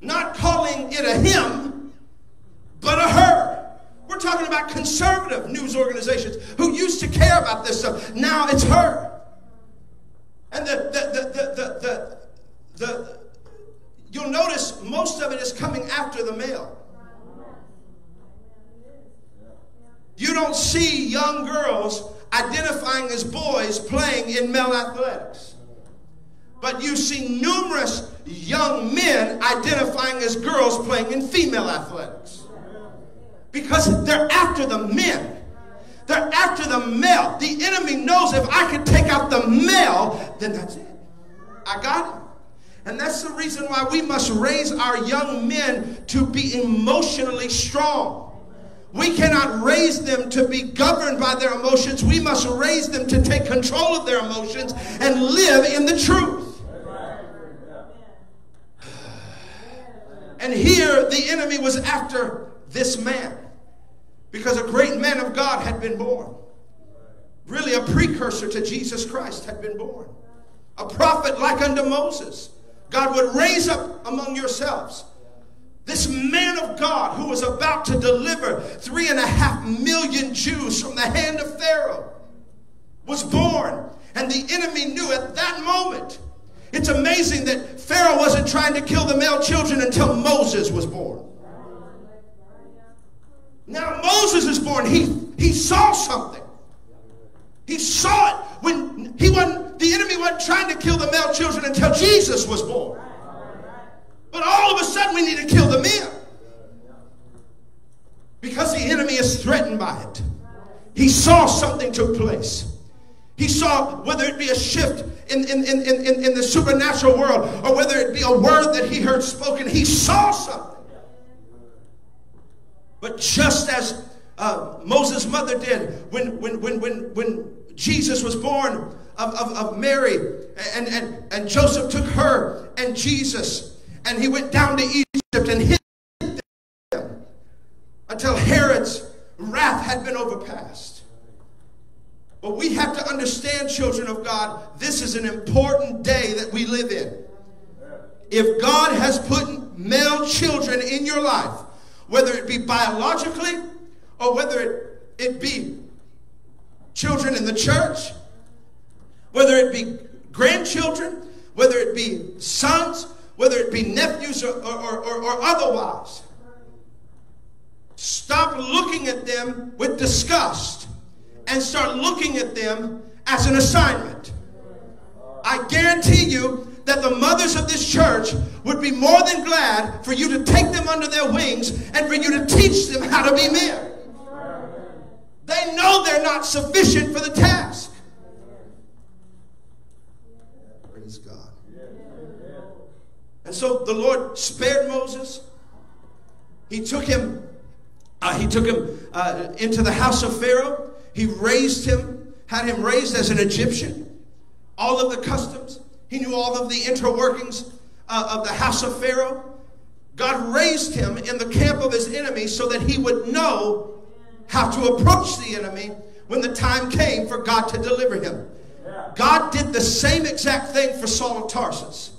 Not calling it a him, but a her. We're talking about conservative news organizations who used to care about this stuff. Now it's her. And the, the, the, the, the, the, the you'll notice most of it is coming after the male. You don't see young girls identifying as boys playing in male athletics. But you see numerous young men identifying as girls playing in female athletics. Because they're after the men. They're after the male. The enemy knows if I can take out the male, then that's it. I got it. And that's the reason why we must raise our young men to be emotionally strong. We cannot raise them to be governed by their emotions. We must raise them to take control of their emotions and live in the truth. And here the enemy was after this man because a great man of God had been born. Really, a precursor to Jesus Christ had been born. A prophet like unto Moses. God would raise up among yourselves this man of God who was about to deliver three and a half million Jews from the hand of Pharaoh was born. And the enemy knew at that moment. It's amazing that Pharaoh wasn't trying to kill the male children until Moses was born. Now Moses is born. He, he saw something. He saw it when he wasn't, the enemy wasn't trying to kill the male children until Jesus was born. But all of a sudden, we need to kill the men. Because the enemy is threatened by it. He saw something took place. He saw whether it be a shift in, in, in, in, in the supernatural world or whether it be a word that he heard spoken. He saw something. But just as uh, Moses' mother did when, when, when, when, when Jesus was born of, of, of Mary and, and, and Joseph took her and Jesus and he went down to Egypt and hid them until Herod's wrath had been overpassed. But we have to understand, children of God, this is an important day that we live in. If God has put male children in your life, whether it be biologically or whether it, it be children in the church, whether it be grandchildren, whether it be sons, whether it be nephews or, or, or, or otherwise. Stop looking at them with disgust and start looking at them as an assignment. I guarantee you that the mothers of this church would be more than glad for you to take them under their wings and for you to teach them how to be men. They know they're not sufficient for the task. Praise God. And so the Lord spared Moses. He took him, uh, he took him uh, into the house of Pharaoh. He raised him, had him raised as an Egyptian. All of the customs. He knew all of the interworkings uh, of the house of Pharaoh. God raised him in the camp of his enemy so that he would know how to approach the enemy when the time came for God to deliver him. God did the same exact thing for Saul of Tarsus.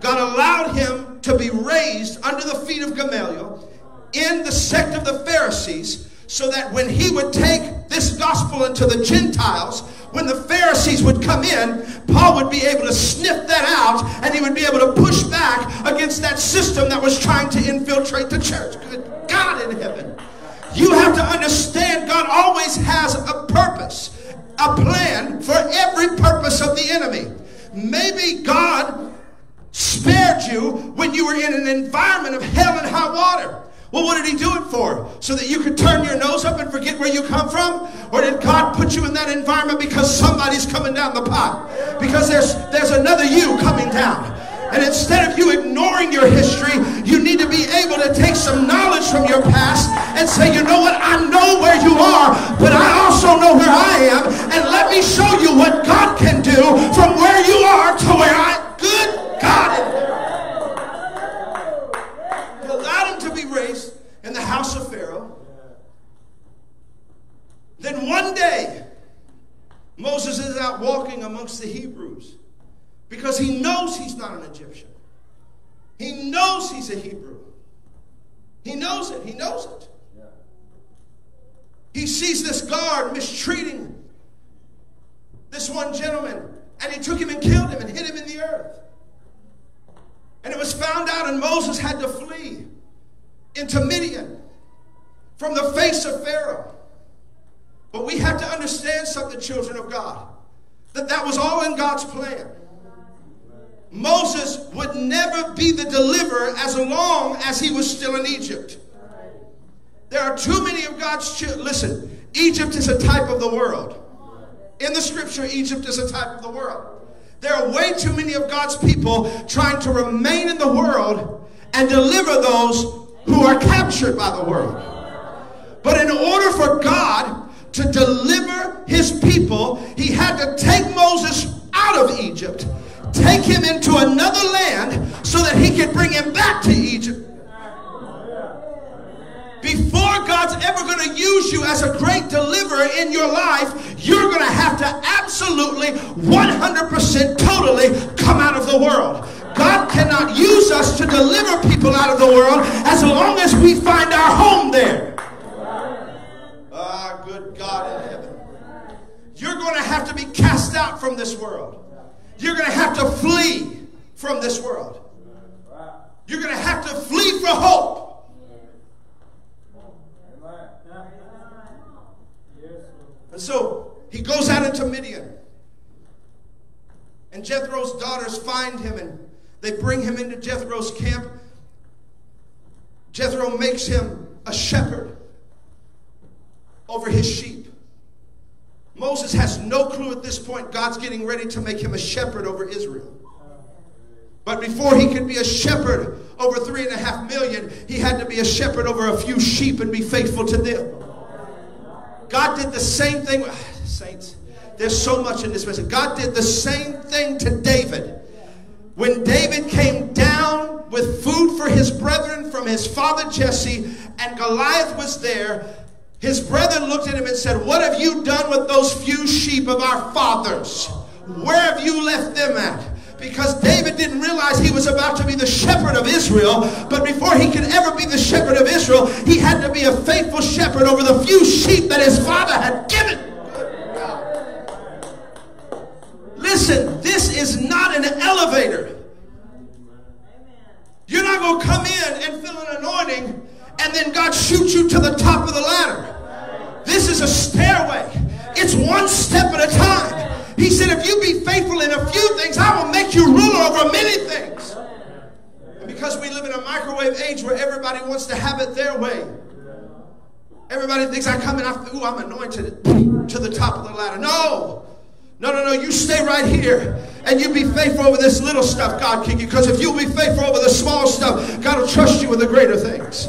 God allowed him to be raised under the feet of Gamaliel in the sect of the Pharisees so that when he would take this gospel into the Gentiles, when the Pharisees would come in, Paul would be able to sniff that out and he would be able to push back against that system that was trying to infiltrate the church. Good God in heaven. You have to understand God always has a purpose, a plan for every purpose of the enemy. Maybe God spared you when you were in an environment of hell and hot water. Well, what did he do it for? So that you could turn your nose up and forget where you come from? Or did God put you in that environment because somebody's coming down the pipe? Because there's there's another you coming down. And instead of you ignoring your history, you need to be able to take some knowledge from your past and say, you know what, I know where you are, but I also know where I am. And let me show you what God can do from where you are to where I, good God. He allowed him to be raised in the house of Pharaoh. Then one day, Moses is out walking amongst the Hebrews because he knows he's not an Egyptian. He knows he's a Hebrew. He knows it. He knows it. He sees this guard mistreating this one gentleman, and he took him and killed him and hit him in the earth. And it was found out, and Moses had to flee into Midian from the face of Pharaoh. But we have to understand something, children of God, that that was all in God's plan. Moses would never be the deliverer as long as he was still in Egypt. There are too many of God's children. Listen, Egypt is a type of the world. In the scripture, Egypt is a type of the world. There are way too many of God's people trying to remain in the world and deliver those who are captured by the world. But in order for God to deliver his people, he had to take Moses out of Egypt, take him into another land so that he could bring him back to Egypt. Before God's ever going to use you as a great deliverer in your life, you're going to have to absolutely, 100% totally come out of the world. God cannot use us to deliver people out of the world as long as we find our home there. Ah, good God in heaven. You're going to have to be cast out from this world. You're going to have to flee from this world. You're going to have to flee for hope. And so he goes out into Midian. And Jethro's daughters find him and they bring him into Jethro's camp. Jethro makes him a shepherd over his sheep. Moses has no clue at this point God's getting ready to make him a shepherd over Israel. But before he could be a shepherd over three and a half million, he had to be a shepherd over a few sheep and be faithful to them. God did the same thing. Saints, there's so much in this message. God did the same thing to David. When David came down with food for his brethren from his father Jesse, and Goliath was there, his brethren looked at him and said, What have you done with those few sheep of our fathers? Where have you left them at? Because David didn't realize he was about to be the shepherd of Israel, but before he could ever be the shepherd of Israel, he had to be a faithful shepherd over the few sheep that his father had given. Listen, this is not an elevator. You're not going to come in and feel an anointing and then God shoots you to the top of the ladder. This is a stairway. It's one step at a time. He said, if you be faithful in a few things, I will make you ruler over many things. And because we live in a microwave age where everybody wants to have it their way, everybody thinks I come in, I, ooh, I'm anointed to the top of the ladder. No. No, no, no. You stay right here and you be faithful over this little stuff God can you. Because if you'll be faithful over the small stuff, God will trust you with the greater things.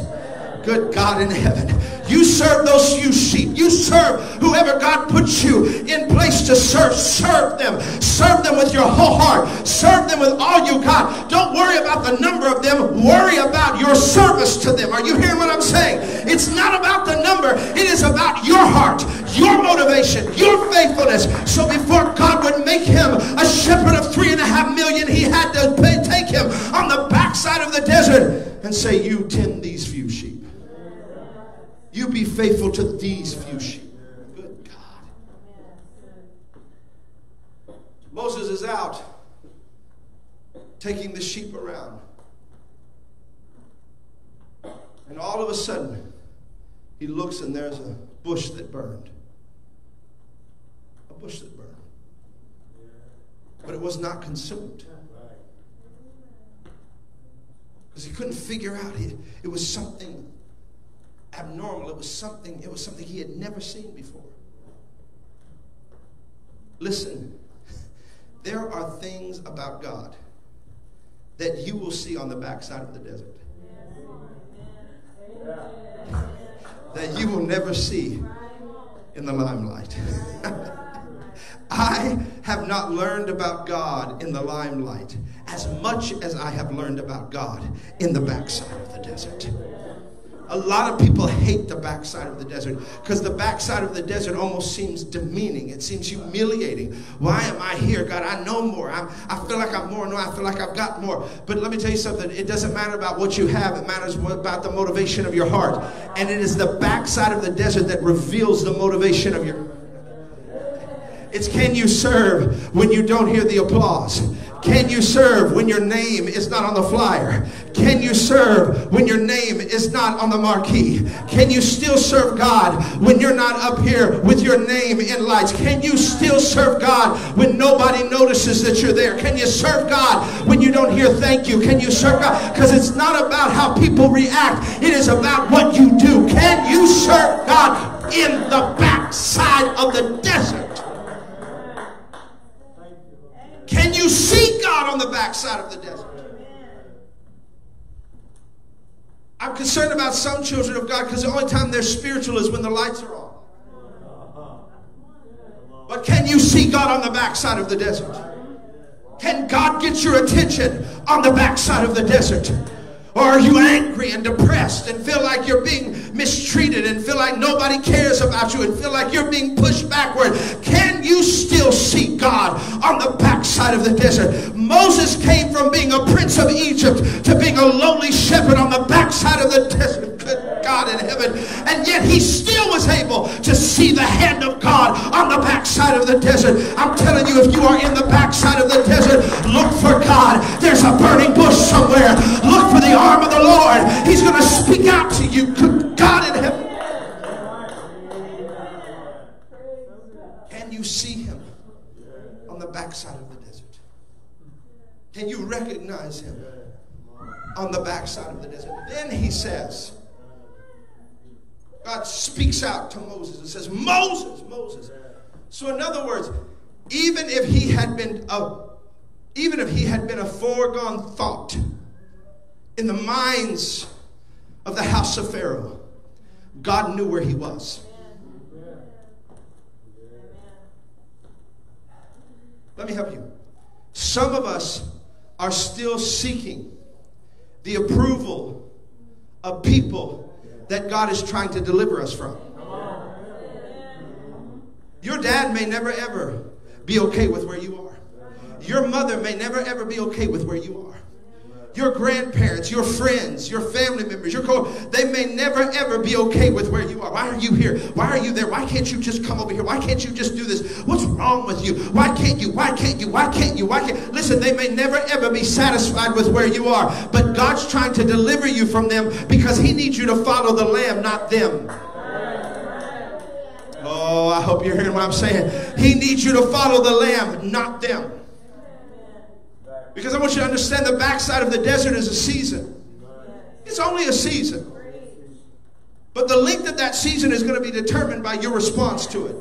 Good God in heaven. You serve those few sheep. You serve whoever God puts you in place to serve. Serve them. Serve them with your whole heart. Serve them with all you got. Don't worry about the number of them. Worry about your service to them. Are you hearing what I'm saying? It's not about the number. It is about your heart, your motivation, your faithfulness. So before God would make him a shepherd of three and a half million, he had to pay, take him on the backside of the desert and say, you tend these few. You be faithful to these few sheep. Good God. Moses is out taking the sheep around. And all of a sudden, he looks and there's a bush that burned. A bush that burned. But it was not consumed. because he couldn't figure out it. It was something abnormal. It was something, it was something he had never seen before. Listen, there are things about God that you will see on the backside of the desert that you will never see in the limelight. I have not learned about God in the limelight as much as I have learned about God in the backside of the desert. A lot of people hate the backside of the desert because the backside of the desert almost seems demeaning. It seems humiliating. Why am I here? God, I know more. I'm, I feel like I'm more. No, I feel like I've got more. But let me tell you something. It doesn't matter about what you have. It matters about the motivation of your heart. And it is the backside of the desert that reveals the motivation of your it's can you serve when you don't hear the applause? Can you serve when your name is not on the flyer? Can you serve when your name is not on the marquee? Can you still serve God when you're not up here with your name in lights? Can you still serve God when nobody notices that you're there? Can you serve God when you don't hear thank you? Can you serve God? Because it's not about how people react, it is about what you do. Can you serve God in the backside of the desert? Can you see God on the backside of the desert? I'm concerned about some children of God because the only time they're spiritual is when the lights are on. But can you see God on the backside of the desert? Can God get your attention on the backside of the desert? Or are you angry and depressed and feel like you're being mistreated and feel like nobody cares about you and feel like you're being pushed backward? Can you still see God on the backside of the desert? Moses came from being a prince of Egypt to being a lonely shepherd on the backside of the desert. God in heaven. And yet he still was able to see the hand of God on the backside of the desert. I'm telling you, if you are in the backside of the desert, look for God. There's a burning bush somewhere. Look for the arm of the Lord. He's going to speak out to you. God in heaven. Can you see him on the backside of the desert? Can you recognize him on the backside of the desert? Then he says, God speaks out to Moses and says, Moses, Moses. So in other words, even if he had been a even if he had been a foregone thought in the minds of the house of Pharaoh, God knew where he was. Let me help you. Some of us are still seeking the approval of people that God is trying to deliver us from. Your dad may never ever be okay with where you are. Your mother may never ever be okay with where you are. Your grandparents, your friends, your family members, your co they may never ever be okay with where you are. Why are you here? Why are you there? Why can't you just come over here? Why can't you just do this? What's wrong with you? Why can't you? Why can't you? Why can't you? Why can't Listen, they may never ever be satisfied with where you are, but God's trying to deliver you from them because he needs you to follow the lamb, not them. Oh, I hope you're hearing what I'm saying. He needs you to follow the lamb, not them. Because I want you to understand the backside of the desert is a season. It's only a season. But the length of that season is going to be determined by your response to it.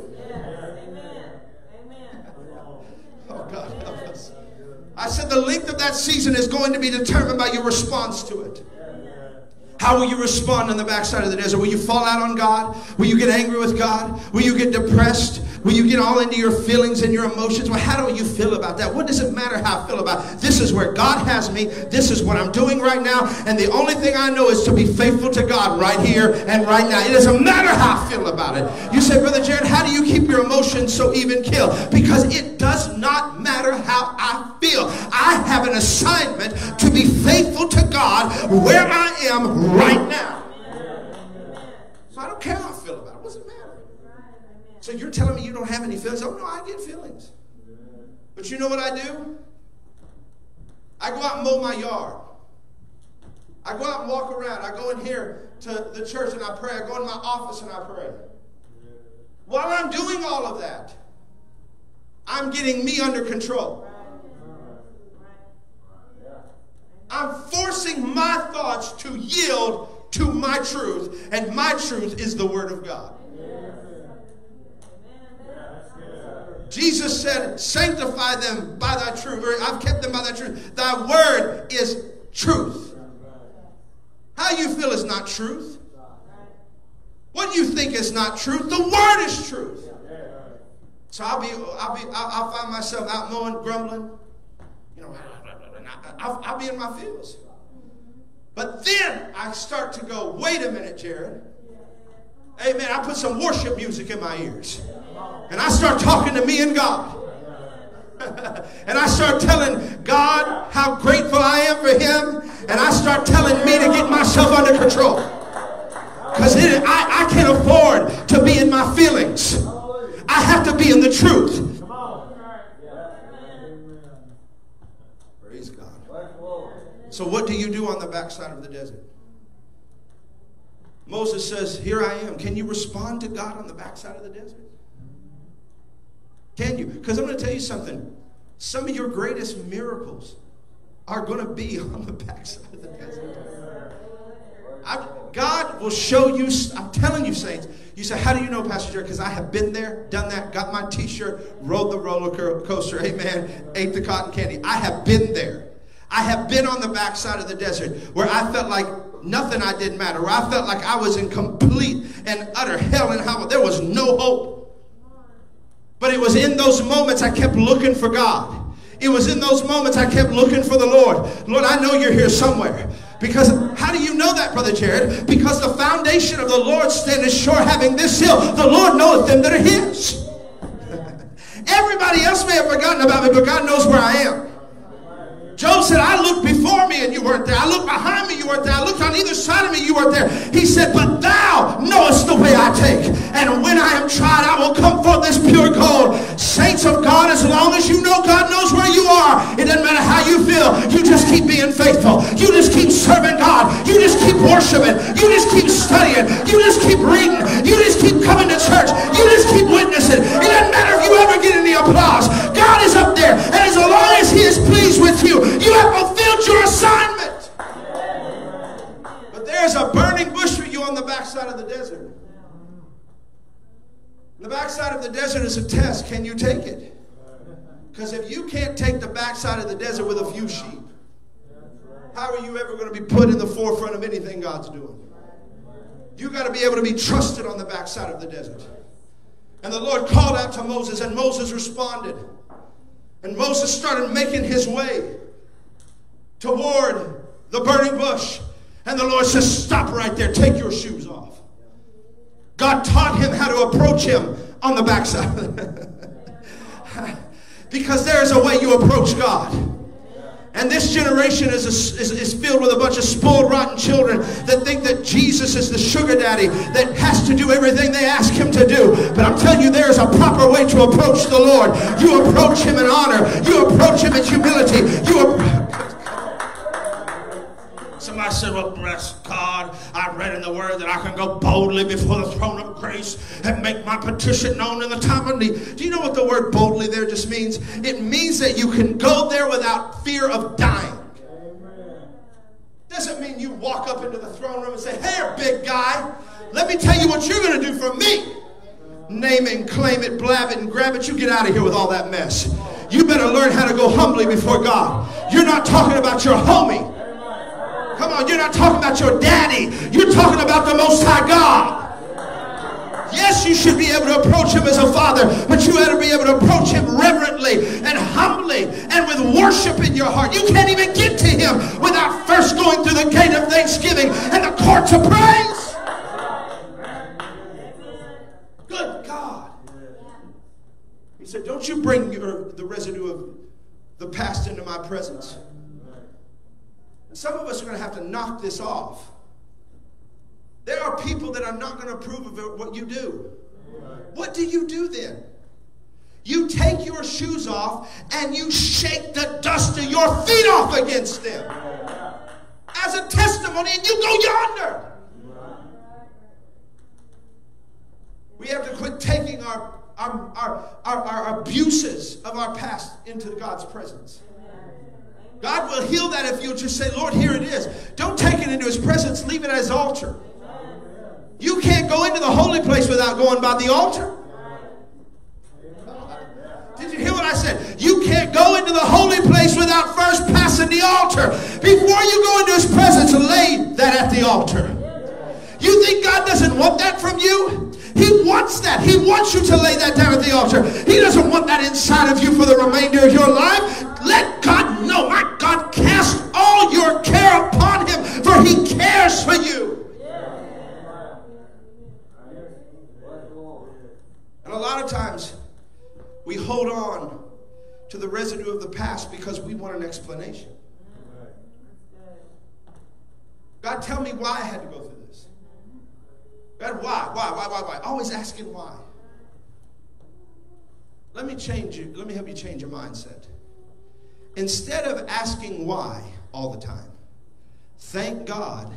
Oh, God, help us. I said the length of that season is going to be determined by your response to it. How will you respond on the backside of the desert? Will you fall out on God? Will you get angry with God? Will you get depressed? Will you get all into your feelings and your emotions? Well, how do you feel about that? What does it matter how I feel about it? This is where God has me. This is what I'm doing right now. And the only thing I know is to be faithful to God right here and right now. It doesn't matter how I feel about it. You say, Brother Jerrod, how do you keep your emotions so even kill? Because it does not matter how I feel. I have an assignment to be faithful to God where I am right now. So I don't care how I feel about it. What's it matter? So you're telling me you don't have any feelings? Oh no, I get feelings. But you know what I do? I go out and mow my yard. I go out and walk around. I go in here to the church and I pray. I go in my office and I pray. While I'm doing all of that, I'm getting me under control. I'm forcing my thoughts to yield to my truth, and my truth is the Word of God. Jesus said, Sanctify them by thy truth. I've kept them by thy truth. Thy word is truth. How you feel is not truth. What you think is not truth. The word is truth. So I'll be, I'll be, I'll, I'll find myself out mowing, grumbling. I'll, I'll be in my feels. But then I start to go, wait a minute, Jerrod. Amen. I put some worship music in my ears. And I start talking to me and God. and I start telling God how grateful I am for Him. And I start telling me to get myself under control. Because I, I can't afford to be in my feelings. I have to be in the truth. Praise God. So, what do you do on the backside of the desert? Moses says, Here I am. Can you respond to God on the backside of the desert? Can you? Because I'm going to tell you something. Some of your greatest miracles are going to be on the backside of the desert. I, God will show you. I'm telling you, saints. You say, How do you know, Pastor Jerry? Because I have been there, done that, got my t shirt, rode the roller coaster, amen, ate the cotton candy. I have been there. I have been on the backside of the desert where I felt like nothing I did matter, where I felt like I was in complete and utter hell and hell. There was no hope. But it was in those moments I kept looking for God. It was in those moments I kept looking for the Lord. Lord, I know you're here somewhere. Because how do you know that, Brother Jerrod? Because the foundation of the Lord standeth sure, having this hill. The Lord knoweth them that are his. Everybody else may have forgotten about me, but God knows where I am. Job said, I looked before me and you weren't there. I looked behind me, you weren't there. I looked on either side of me, you weren't there. He said, But thou knowest the way I take. And when I am tried, I will come forth as pure gold. Saints of God, as long as you know God knows where you are, it doesn't matter how you feel. You just keep being faithful. You just keep serving God. You just keep worshiping. You just keep studying. You just keep reading. You just keep coming to church. You just keep witnessing. It doesn't matter if you ever get any applause. God is up there. And as long as he is pleased with you, you have fulfilled your assignment. But there's a burning bush for you on the backside of the desert. The backside of the desert is a test. Can you take it? Because if you can't take the backside of the desert with a few sheep, how are you ever going to be put in the forefront of anything God's doing? You got to be able to be trusted on the backside of the desert. And the Lord called out to Moses, and Moses responded. And Moses started making his way toward the burning bush. And the Lord says, Stop right there. Take your shoes off. God taught him how to approach him on the backside. because there is a way you approach God. And this generation is, a, is, is, filled with a bunch of spoiled, rotten children that think that Jesus is the sugar daddy that has to do everything they ask him to do. But I'm telling you, there is a proper way to approach the Lord. You approach him in honor. You approach him in humility. You Somebody said, Well, bless God. I read in the Word that I can go boldly before the throne of grace and make my petition known in the time of need. Do you know what the word boldly there just means? It means that you can go there without fear of dying. Doesn't mean you walk up into the throne room and say, Hey, big guy, let me tell you what you're going to do for me. Name it and claim it, blab it and grab it. You get out of here with all that mess. You better learn how to go humbly before God. You're not talking about your homie. Come on, you're not talking about your daddy. You're talking about the Most High God. Yes, you should be able to approach him as a father, but you ought to be able to approach him reverently and humbly and with worship in your heart. You can't even get to him without first going through the gate of thanksgiving and the courts of praise. Good God. He said, Don't you bring your, the residue of the past into my presence. Some of us are going to have to knock this off. There are people that are not going to approve of what you do. What do you do then? You take your shoes off and you shake the dust of your feet off against them as a testimony, and you go yonder. We have to quit taking our, our, our, our, our abuses of our past into God's presence. God will heal that if you'll just say, Lord, here it is. Don't take it into his presence, leave it at his altar. You can't go into the holy place without going by the altar. Did you hear what I said? You can't go into the holy place without first passing the altar. Before you go into his presence, lay that at the altar. You think God doesn't want that from you? He wants that. He wants you to lay that down at the altar. He doesn't want that inside of you for the remainder of your life. Let God know, my God, cast all your care upon him, for he cares for you. And a lot of times, we hold on to the residue of the past because we want an explanation. God, tell me why I had to go through God, why? Why? Why? Why? Why? Always asking why. Let me change you. Let me help you change your mindset. Instead of asking why all the time, thank God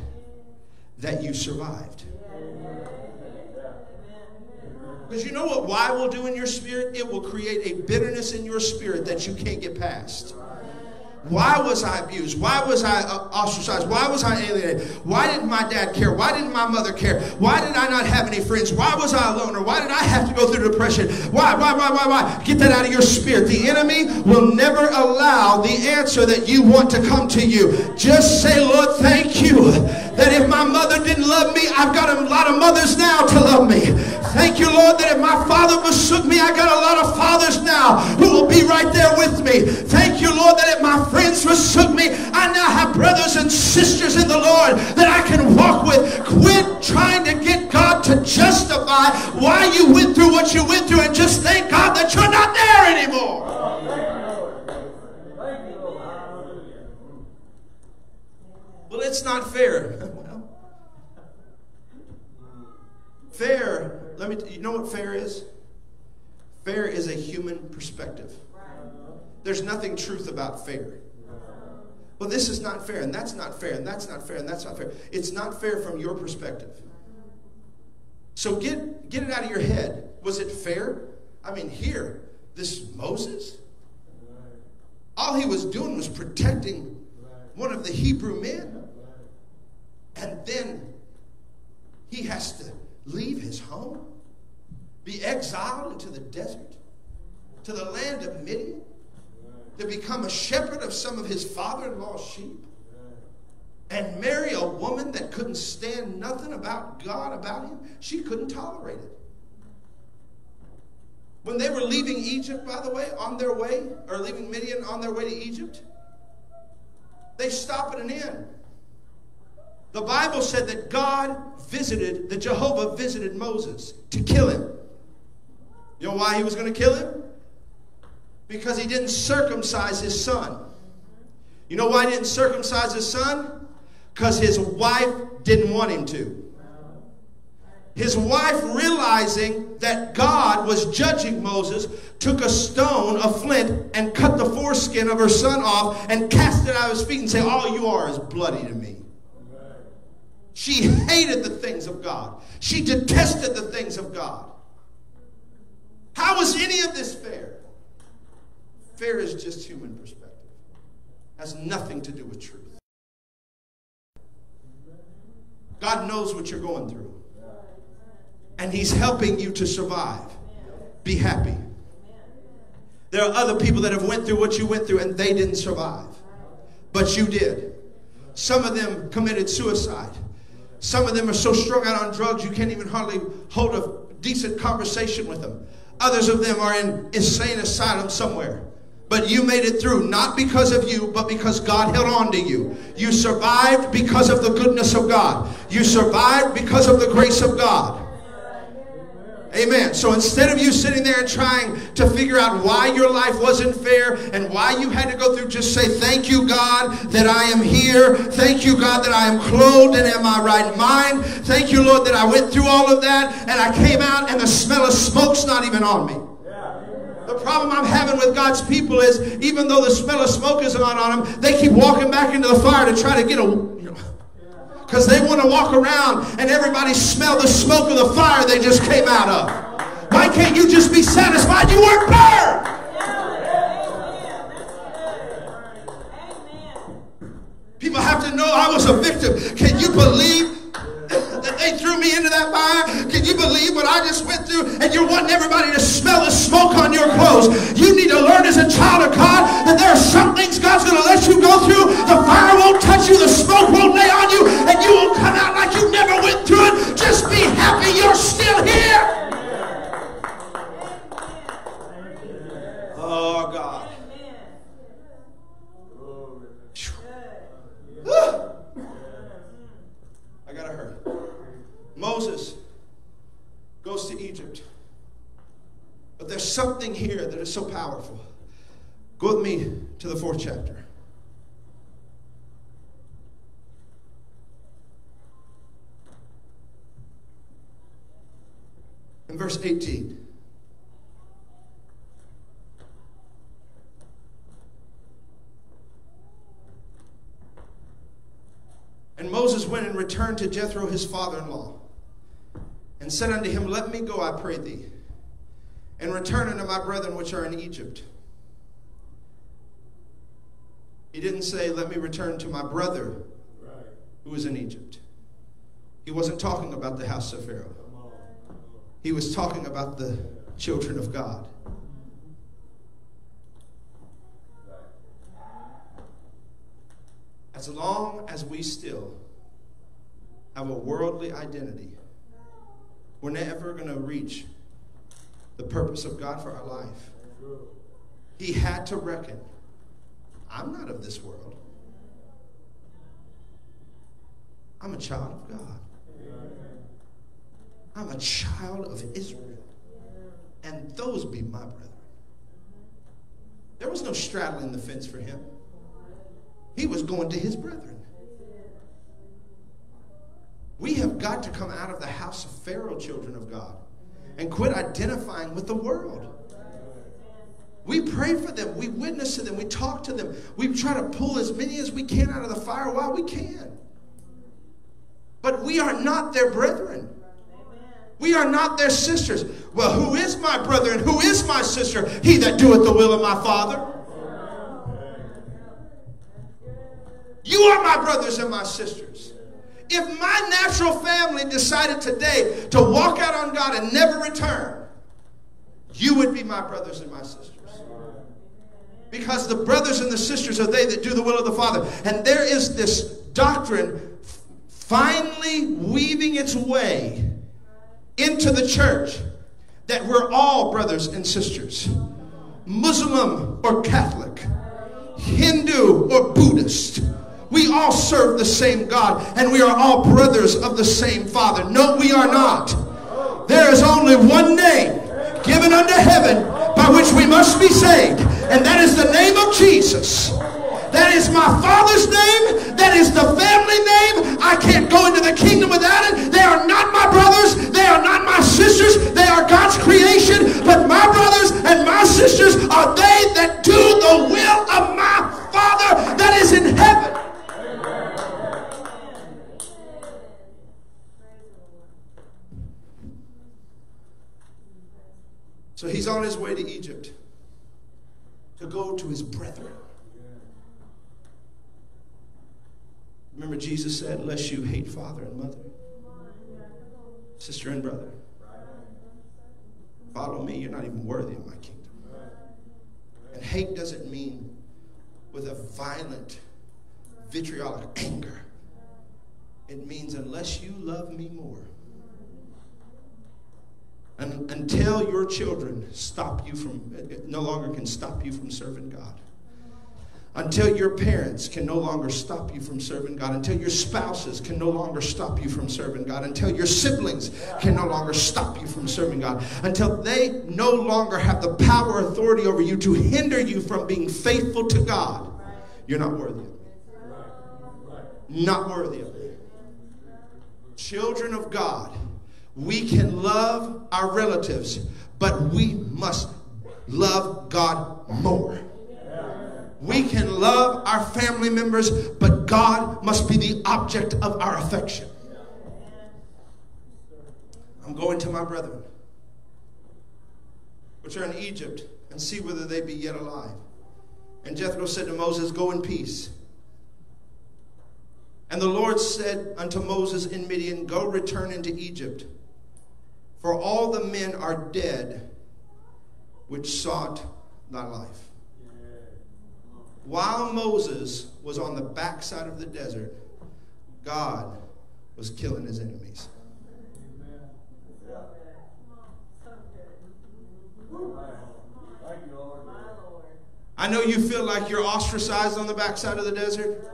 that you survived. Because you know what why will do in your spirit? It will create a bitterness in your spirit that you can't get past. Why was I abused? Why was I uh, ostracized? Why was I alienated? Why didn't my dad care? Why didn't my mother care? Why did I not have any friends? Why was I alone? Or why did I have to go through depression? Why, why, why, why, why? Get that out of your spirit. The enemy will never allow the answer that you want to come to you. Just say, Lord, thank you that if my mother didn't love me, I've got a lot of mothers now to love me. Thank you, Lord, that if my father forsook me, I got a lot of fathers now who will be right there with me. Thank you, Lord, that if my friends forsook me, I now have brothers and sisters in the Lord that I can walk with. Quit trying to get God to justify why you went through what you went through and just thank God that you're not there anymore. Well, it's not fair. well, fair, let me, you know what fair is? Fair is a human perspective. There's nothing truth about fair. Well, this is not fair, and that's not fair, and that's not fair, and that's not fair. It's not fair from your perspective. So get, get it out of your head. Was it fair? I mean, here, this Moses, all he was doing was protecting one of the Hebrew men. And then he has to leave his home, be exiled into the desert, to the land of Midian, to become a shepherd of some of his father in law's sheep, and marry a woman that couldn't stand nothing about God, about him. She couldn't tolerate it. When they were leaving Egypt, by the way, on their way, or leaving Midian on their way to Egypt, they stop at an inn. The Bible said that God visited, that Jehovah visited Moses to kill him. You know why he was going to kill him? Because he didn't circumcise his son. You know why he didn't circumcise his son? Because his wife didn't want him to. His wife, realizing that God was judging Moses, took a stone, a flint, and cut the foreskin of her son off and cast it out of his feet and said, All you are is bloody to me. She hated the things of God. She detested the things of God. How was any of this fair? Fair is just human perspective. Has nothing to do with truth. God knows what you're going through. And He's helping you to survive. Be happy. There are other people that have went through what you went through and they didn't survive. But you did. Some of them committed suicide. Some of them are so strung out on drugs you can't even hardly hold a decent conversation with them. Others of them are in insane asylum somewhere. But you made it through, not because of you, but because God held on to you. You survived because of the goodness of God. You survived because of the grace of God. Amen. So instead of you sitting there and trying to figure out why your life wasn't fair and why you had to go through, just say, Thank you, God, that I am here. Thank you, God, that I am clothed and in my right mind. Thank you, Lord, that I went through all of that and I came out and the smell of smoke's not even on me. The problem I'm having with God's people is even though the smell of smoke is on, on them, they keep walking back into the fire to try to get a. Because they want to walk around and everybody smell the smoke of the fire they just came out of. Why can't you just be satisfied? You weren't burned! People have to know I was a victim. Can you believe that they threw me into that fire? Can you believe what I just went through? And you're wanting everybody to smell the smoke on your clothes. You need to learn as a child of God that there are some things God's going to let you go through. The fire won't touch you, the smoke won't lay on you, and you won't come out like you never went through it. Just be happy you're still here. Oh, God. Gotta. Moses goes to Egypt. But there's something here that is so powerful. Go with me to the fourth chapter. In verse 18. And Moses went and returned to Jethro his father in law, and said unto him, Let me go, I pray thee, and return unto my brethren which are in Egypt. He didn't say, Let me return to my brother who is in Egypt. He wasn't talking about the house of Pharaoh, he was talking about the children of God. As long as we still have a worldly identity, we're never going to reach the purpose of God for our life. He had to reckon I'm not of this world, I'm a child of God. I'm a child of Israel. And those be my brethren. There was no straddling the fence for him. He was going to his brethren. We have got to come out of the house of Pharaoh, children of God, and quit identifying with the world. We pray for them, we witness to them, we talk to them, we try to pull as many as we can out of the fire while we can. But we are not their brethren. We are not their sisters. Well, who is my brother and who is my sister? He that doeth the will of my Father. You are my brothers and my sisters. If my natural family decided today to walk out on God and never return, you would be my brothers and my sisters. Because the brothers and the sisters are they that do the will of the Father. And there is this doctrine finally weaving its way into the church that we're all brothers and sisters Muslim or Catholic, Hindu or Buddhist. We all serve the same God and we are all brothers of the same Father. No, we are not. There is only one name given unto heaven by which we must be saved, and that is the name of Jesus. That is my Father's name. That is the family name. I can't go into the kingdom without it. They are not my brothers. They are not my sisters. They are God's creation. But my brothers and my sisters are they that do the will of my Father that is in heaven. So he's on his way to Egypt to go to his brethren. Remember, Jesus said, Unless you hate father and mother, sister and brother, follow me, you're not even worthy of my kingdom. And hate doesn't mean with a violent, vitriolic anger. It means unless you love me more. And until your children stop you from, no longer can stop you from serving God. Until your parents can no longer stop you from serving God. Until your spouses can no longer stop you from serving God. Until your siblings can no longer stop you from serving God. Until they no longer have the power authority over you to hinder you from being faithful to God. You're not worthy. Not worthy of me. Children of God, we can love our relatives, but we must love God more. We can love our family members, but God must be the object of our affection. I'm going to my brethren, which are in Egypt, and see whether they be yet alive. And Jethro said to Moses, Go in peace. And the Lord said unto Moses in Midian, Go return into Egypt, for all the men are dead which sought thy life. While Moses was on the backside of the desert, God was killing his enemies. I know you feel like you're ostracized on the backside of the desert,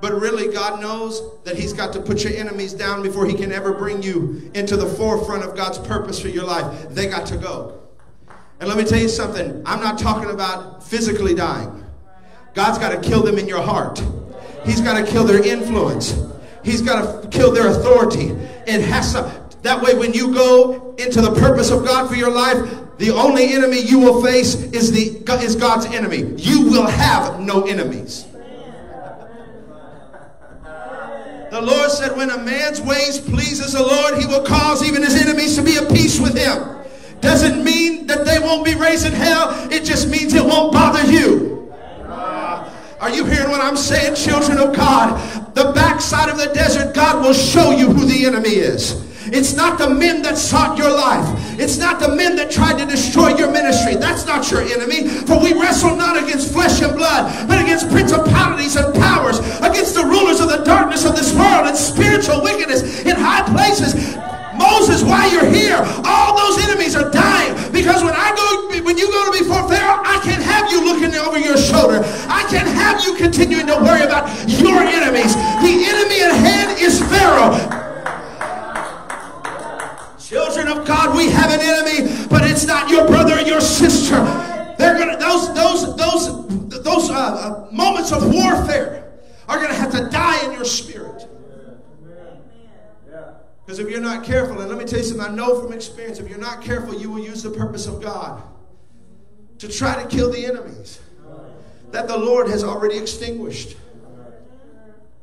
but really, God knows that He's got to put your enemies down before He can ever bring you into the forefront of God's purpose for your life. They got to go. And let me tell you something I'm not talking about physically dying. God's got to kill them in your heart, He's got to kill their influence, He's got to kill their authority. It has to. That way, when you go into the purpose of God for your life, the only enemy you will face is, the, is God's enemy. You will have no enemies. The Lord said, when a man's ways pleases the Lord, he will cause even his enemies to be at peace with him. Doesn't mean that they won't be raising hell. It just means it won't bother you. Are you hearing what I'm saying, children of God? The backside of the desert, God will show you who the enemy is. It's not the men that sought your life. It's not the men that tried to destroy your ministry. That's not your enemy. For we wrestle not against flesh and blood, but against principalities and powers, against the rulers of the darkness of this world and spiritual wickedness in high places. Moses, why you're here, all those enemies are dying because when I go, when you go to before Pharaoh, I can't have you looking over your shoulder. I can't have you continuing to worry about your enemies. The enemy at hand is Pharaoh. Because if you're not careful, and let me tell you something, I know from experience, if you're not careful, you will use the purpose of God to try to kill the enemies that the Lord has already extinguished.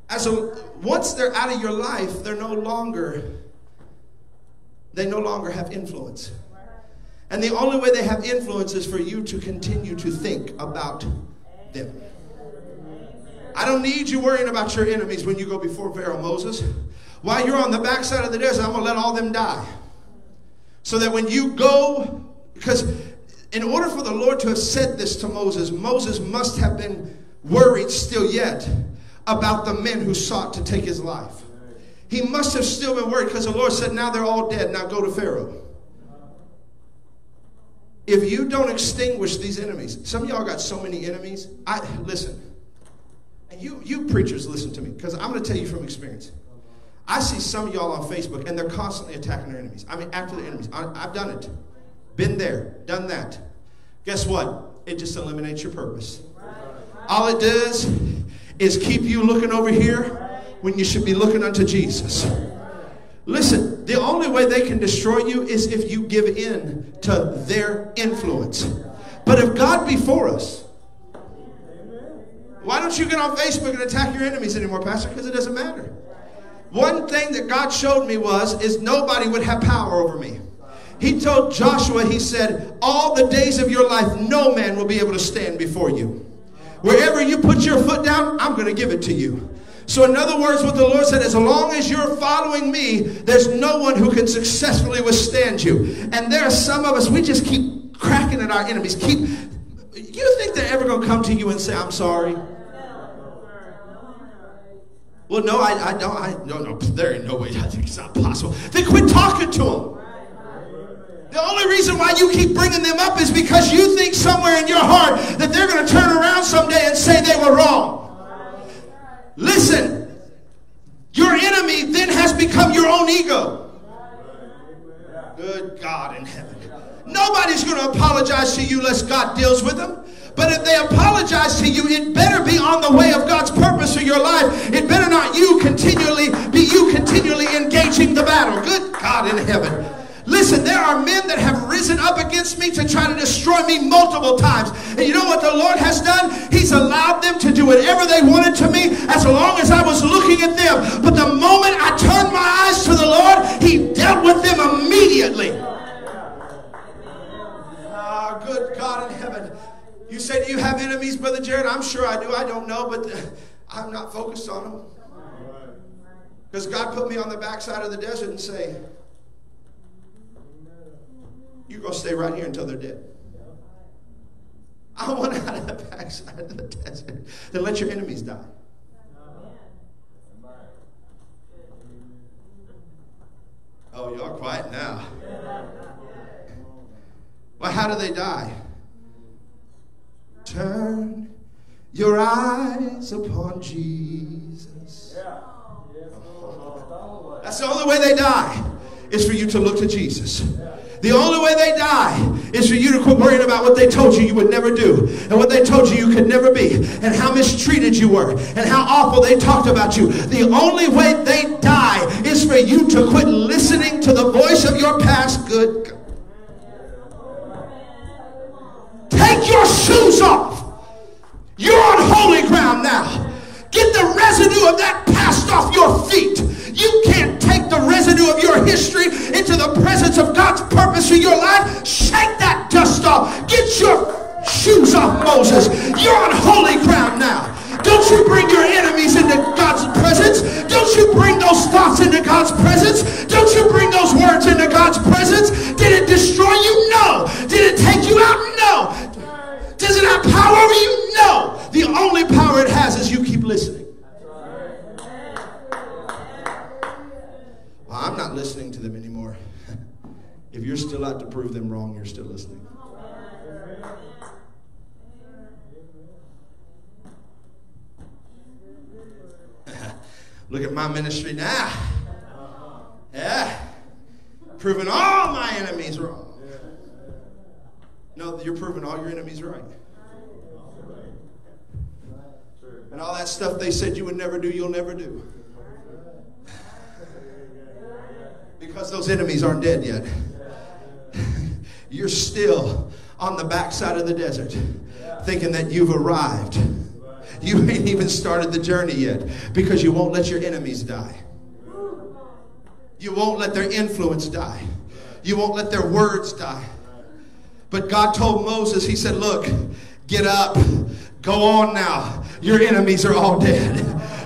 As a, once they're out of your life, they're no longer they no longer have influence. And the only way they have influence is for you to continue to think about them. I don't need you worrying about your enemies when you go before Pharaoh Moses. While you're on the backside of the desert, I'm going to let all them die. So that when you go, because in order for the Lord to have said this to Moses, Moses must have been worried still yet about the men who sought to take his life. He must have still been worried because the Lord said, Now they're all dead. Now go to Pharaoh. If you don't extinguish these enemies, some of y'all got so many enemies. I listen, and you you preachers listen to me because I'm going to tell you from experience. I see some of y'all on Facebook and they're constantly attacking their enemies. I mean, after their enemies. I, I've done it, been there, done that. Guess what? It just eliminates your purpose. All it does is keep you looking over here when you should be looking unto Jesus. Listen, the only way they can destroy you is if you give in to their influence. But if God be for us, why don't you get on Facebook and attack your enemies anymore, Pastor? Because it doesn't matter. One thing that God showed me was is nobody would have power over me. He told Joshua, he said, all the days of your life, no man will be able to stand before you. Wherever you put your foot down, I'm going to give it to you. So, in other words, what the Lord said, as long as you're following me, there's no one who can successfully withstand you. And there are some of us, we just keep cracking at our enemies. Keep. You think they're ever going to come to you and say, I'm sorry? Well, no, I, I don't. I, no, no, there ain't no way. I think it's not possible. Then quit talking to them. The only reason why you keep bringing them up is because you think somewhere in your heart that they're going to turn around someday and say they were wrong. Listen, your enemy then has become your own ego. Good God in heaven. Nobody's going to apologize to you unless God deals with them. But if they apologize to you, it better be on the way of God's purpose for your life. It better not you continually be you continually engaging the battle. Good God in heaven. Listen, there are men that have risen up against me to try to destroy me multiple times. And you know what the Lord has done? He's allowed them to do whatever they wanted to me as long as I was looking at them. But the moment I turned my eyes to the Lord, He dealt with them immediately. Ah, good God in heaven. You say, Do you have enemies, Brother Jerrod? I'm sure I do. I don't know, but uh, I'm not focused on them. Because God put me on the backside of the desert and say, You're going to stay right here until they're dead? I want out of the backside of the desert. Then let your enemies die. Oh, y'all quiet now. Well, how do they die? Turn your eyes upon Jesus. That's the only way they die, is for you to look to Jesus. The only way they die is for you to quit worrying about what they told you you would never do and what they told you you could never be and how mistreated you were and how awful they talked about you. The only way they die is for you to quit listening to the voice of your past. Good God. Take your shoes off. You're on holy ground now. Get the residue of that past off your feet. You can't take the residue of your history into the presence of God's purpose for your life. Shake that dust off. Get your shoes off, Moses. You're on holy ground now. Don't you bring your enemies into God's presence. Don't you bring those thoughts into God's presence. Don't you bring those words into God's presence. It have power you? No. The only power it has is you keep listening. Well, I'm not listening to them anymore. if you're still out to prove them wrong, you're still listening. Look at my ministry now. Yeah. Proving all my enemies wrong. No, you're proving all your enemies right. And all that stuff they said you would never do, you'll never do. Because those enemies aren't dead yet. You're still on the backside of the desert thinking that you've arrived. You ain't even started the journey yet because you won't let your enemies die. You won't let their influence die. You won't let their words die. But God told Moses, He said, Look, get up, go on now. Your enemies are all dead.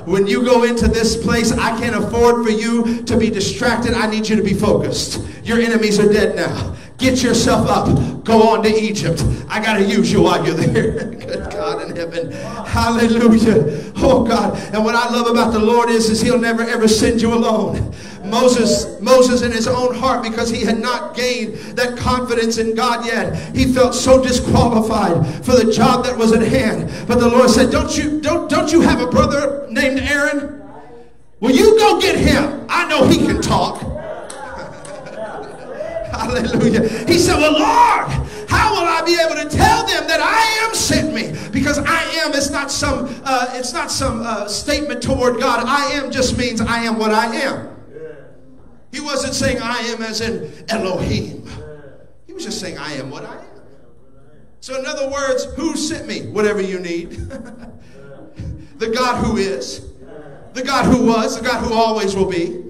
When you go into this place, I can't afford for you to be distracted. I need you to be focused. Your enemies are dead now. Get yourself up. Go on to Egypt. I got to use you while you're there. Good God in heaven. Hallelujah. Oh God. And what I love about the Lord is, is he'll never ever send you alone. Moses, Moses in his own heart, because he had not gained that confidence in God yet, he felt so disqualified for the job that was at hand. But the Lord said, Don't you don't don't you have a brother named Aaron? Well, you go get him. I know he can talk. Hallelujah. He said, Well, Lord, how will I be able to tell them that I am sent me? Because I am is not some uh, it's not some uh, statement toward God. I am just means I am what I am. He wasn't saying I am as in Elohim. He was just saying I am what I am. So, in other words, who sent me? Whatever you need. the God who is, the God who was, the God who always will be.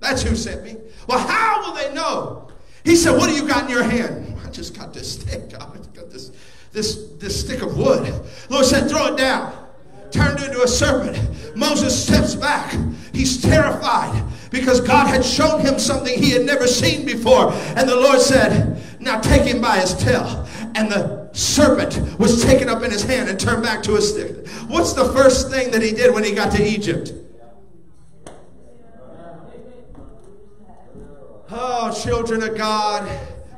That's who sent me. Well, how will they know? He said, What do you got in your hand? I just got this stick. I got this, this, this stick of wood. Lord said, Throw it down. Turned into a serpent. Moses steps back. He's terrified because God had shown him something he had never seen before. And the Lord said, Now take him by his tail. And the serpent was taken up in his hand and turned back to a stick. What's the first thing that he did when he got to Egypt? Oh, children of God,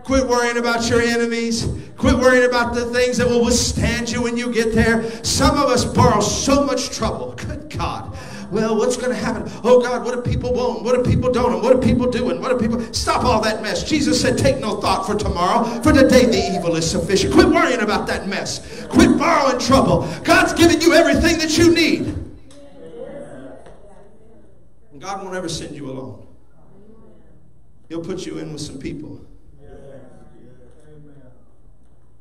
quit worrying about your enemies. Quit worrying about the things that will withstand you when you get there. Some of us borrow so much trouble. Good God. Well, what's going to happen? Oh God, what do people want? What do people don't? And what do people do? And what do people stop all that mess? Jesus said, Take no thought for tomorrow, for today the evil is sufficient. Quit worrying about that mess. Quit borrowing trouble. God's given you everything that you need. And God won't ever send you alone. He'll put you in with some people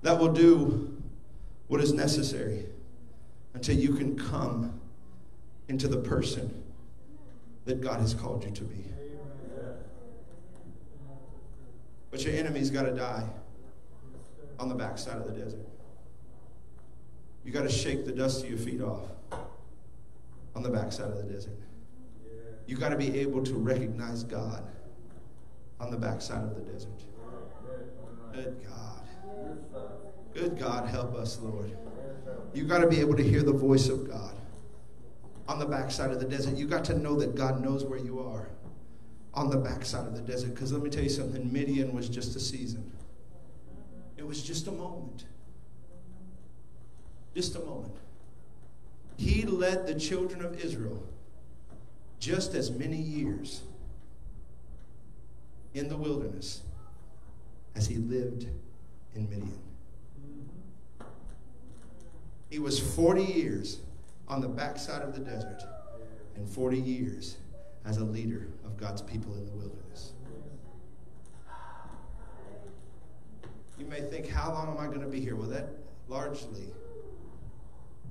that will do what is necessary until you can come into the person that God has called you to be. But your enemy's got to die on the backside of the desert. You got to shake the dust of your feet off on the backside of the desert. You got to be able to recognize God on the backside of the desert. Good God. Good God, help us, Lord. You've got to be able to hear the voice of God on the backside of the desert. You've got to know that God knows where you are on the backside of the desert. Because let me tell you something Midian was just a season, it was just a moment. Just a moment. He led the children of Israel just as many years in the wilderness as he lived in Midian. He was 40 years on the backside of the desert and 40 years as a leader of God's people in the wilderness. You may think, how long am I going to be here? Well, that largely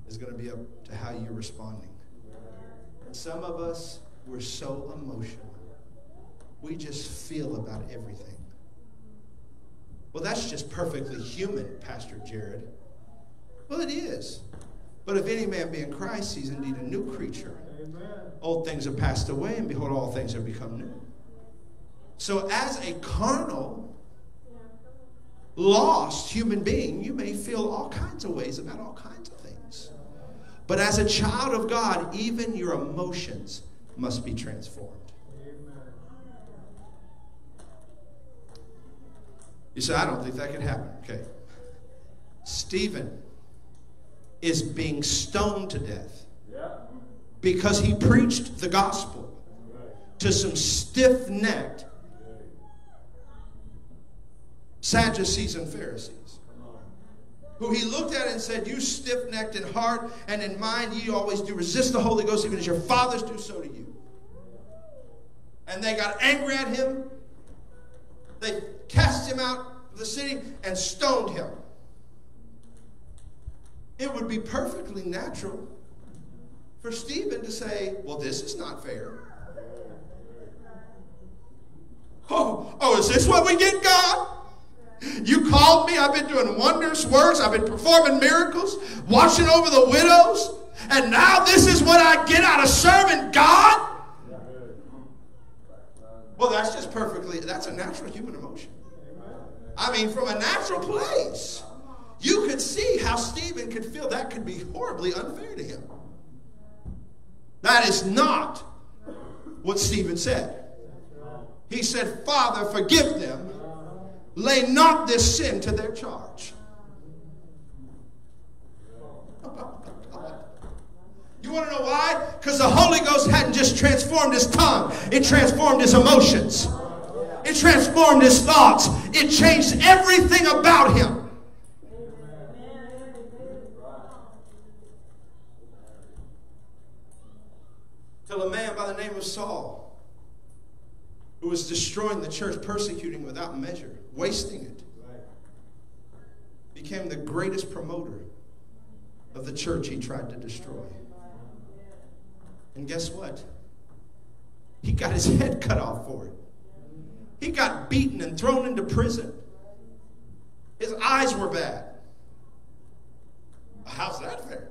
is going to be up to how you're responding. Some of us, we're so emotional. We just feel about everything. Well, that's just perfectly human, Pastor Jerrod. Well, it is. But if any man be in Christ, he's indeed a new creature. Old things are passed away, and behold, all things have become new. So, as a carnal, lost human being, you may feel all kinds of ways about all kinds of things. But as a child of God, even your emotions must be transformed. You say, I don't think that could happen. Okay. Stephen is being stoned to death because he preached the gospel to some stiff necked Sadducees and Pharisees. Who he looked at and said, You stiff necked in heart and in mind, ye always do resist the Holy Ghost, even as your fathers do so to you. And they got angry at him. They cast him out of the city and stoned him. It would be perfectly natural for Stephen to say, Well, this is not fair. Oh, oh, is this what we get, God? You called me. I've been doing wonders, works. I've been performing miracles, watching over the widows. And now this is what I get out of serving God? Well, that's just perfectly, that's a natural human emotion. I mean, from a natural place, you could see how Stephen could feel that could be horribly unfair to him. That is not what Stephen said. He said, Father, forgive them. Lay not this sin to their charge. You want to know why? Because the Holy Ghost hadn't just transformed his tongue, it transformed his emotions, it transformed his thoughts, it changed everything about him. Till a man by the name of Saul, who was destroying the church, persecuting without measure, wasting it, became the greatest promoter of the church he tried to destroy. And guess what? He got his head cut off for it. He got beaten and thrown into prison. His eyes were bad. How's that fair?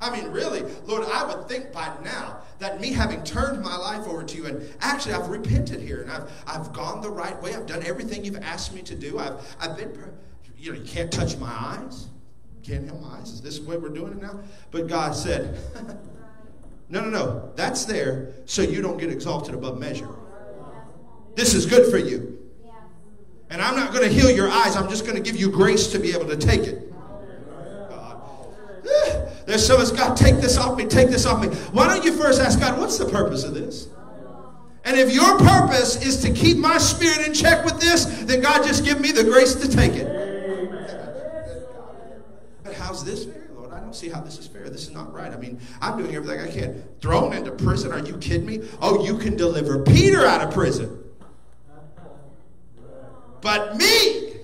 I mean, really, Lord, I would think by now that me having turned my life over to you, and actually I've repented here, and I've, I've gone the right way. I've done everything you've asked me to do. I've, I've been, you know, you can't touch my eyes. Can't help my eyes. Is this the way we're doing it now? But God said, no, no, no. That's there so you don't get exalted above measure. This is good for you. And I'm not going to heal your eyes. I'm just going to give you grace to be able to take it. God. There's so much, God, take this off me, take this off me. Why don't you first ask God, what's the purpose of this? And if your purpose is to keep my spirit in check with this, then God just give me the grace to take it. But how's this fair, Lord? I don't see how this is fair. This is not right. I mean, I'm doing everything I can. Thrown into prison? Are you kidding me? Oh, you can deliver Peter out of prison. But me,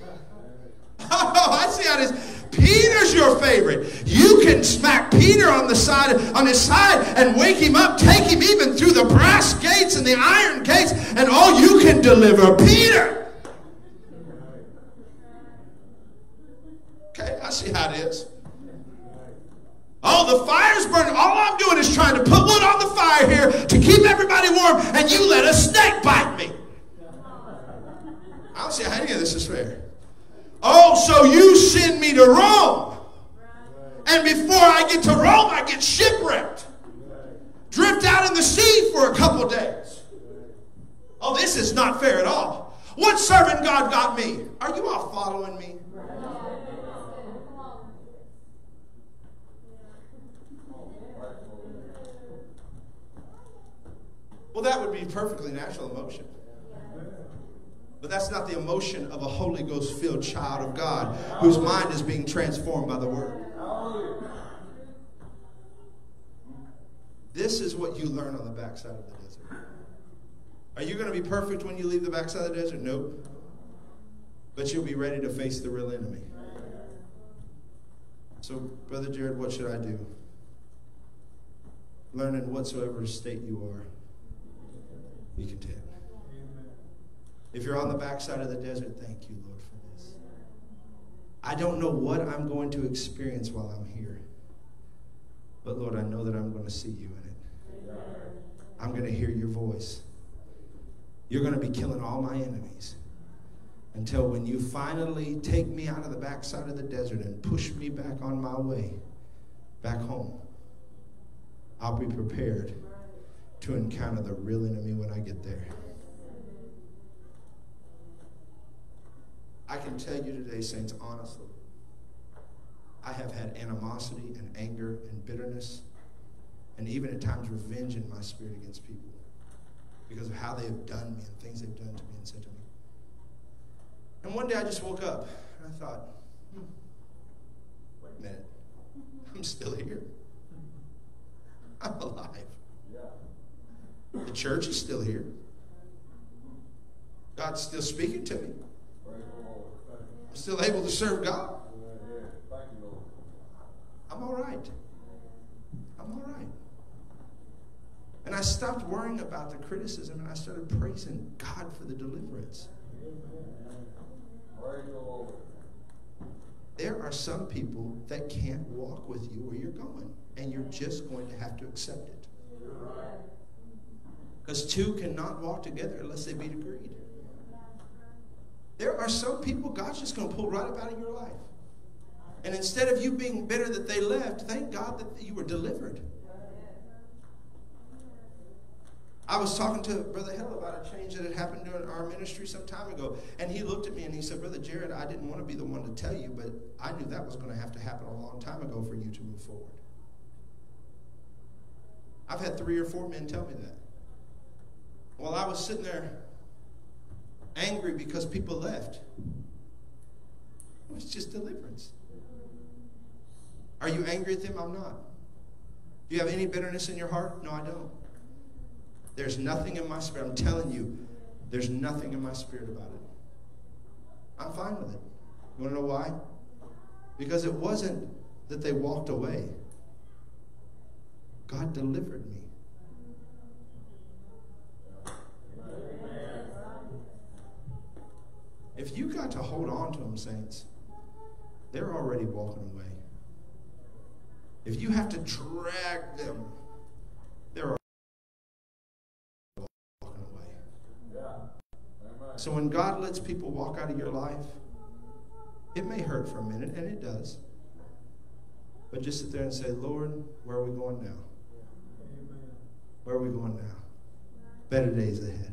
oh, I see how it is. Peter's your favorite. You can smack Peter on the side, on his side, and wake him up, take him even through the brass gates and the iron gates, and oh, you can deliver Peter. Okay, I see how it is. Oh, the fire's burning. All I'm doing is trying to put wood on the fire here to keep everybody warm, and you let a snake bite me. I don't see how any of this is fair. Oh, so you send me to Rome. And before I get to Rome, I get shipwrecked. Drift out in the sea for a couple days. Oh, this is not fair at all. What servant God got me? Are you all following me? Well, that would be perfectly natural emotion. But that's not the emotion of a Holy Ghost filled child of God whose mind is being transformed by the Word. This is what you learn on the backside of the desert. Are you going to be perfect when you leave the backside of the desert? Nope. But you'll be ready to face the real enemy. So, Brother Jerrod, what should I do? Learn in whatsoever state you are, be content. If you're on the backside of the desert, thank you, Lord, for this. I don't know what I'm going to experience while I'm here. But Lord, I know that I'm going to see you in it. I'm going to hear your voice. You're going to be killing all my enemies until when you finally take me out of the backside of the desert and push me back on my way back home. I'll be prepared to encounter the real enemy when I get there. I can tell you today, saints, honestly, I have had animosity and anger and bitterness and even at times revenge in my spirit against people because of how they have done me and things they've done to me and said to me. And one day I just woke up and I thought, hmm, wait a minute, I'm still here. I'm alive. The church is still here. God's still speaking to me. I'm still able to serve God. I'm all right. I'm all right. And I stopped worrying about the criticism and I started praising God for the deliverance. There are some people that can't walk with you where you're going, and you're just going to have to accept it. Because two cannot walk together unless they be agreed. There are some people God's just going to pull right up out of your life. And instead of you being bitter that they left, thank God that you were delivered. I was talking to Brother Hill about a change that had happened during our ministry some time ago. And he looked at me and he said, Brother Jerrod, I didn't want to be the one to tell you, but I knew that was going to have to happen a long time ago for you to move forward. I've had three or four men tell me that. While I was sitting there angry because people left, it was just deliverance. Are you angry at them? I'm not. Do you have any bitterness in your heart? No, I don't. There's nothing in my spirit. I'm telling you, there's nothing in my spirit about it. I'm fine with it. You want to know why? Because it wasn't that they walked away. God delivered me. If you got to hold on to them, saints, they're already walking away. If you have to drag them, they're walking away. So when God lets people walk out of your life, it may hurt for a minute, and it does. But just sit there and say, Lord, where are we going now? Where are we going now? Better days ahead,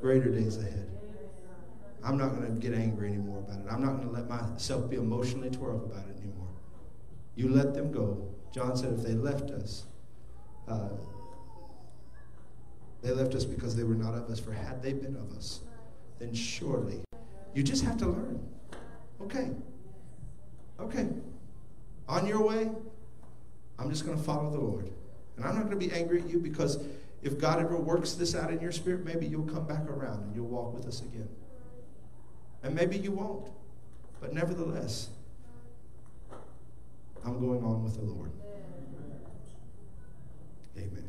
greater days ahead. I'm not going to get angry anymore about it. I'm not going to let myself be emotionally up about it anymore. You let them go. John said if they left us, uh, they left us because they were not of us. For had they been of us, then surely you just have to learn. Okay. Okay. On your way, I'm just going to follow the Lord. And I'm not going to be angry at you because if God ever works this out in your spirit, maybe you'll come back around and you'll walk with us again. And maybe you won't. But nevertheless, I'm going on with the Lord. Amen.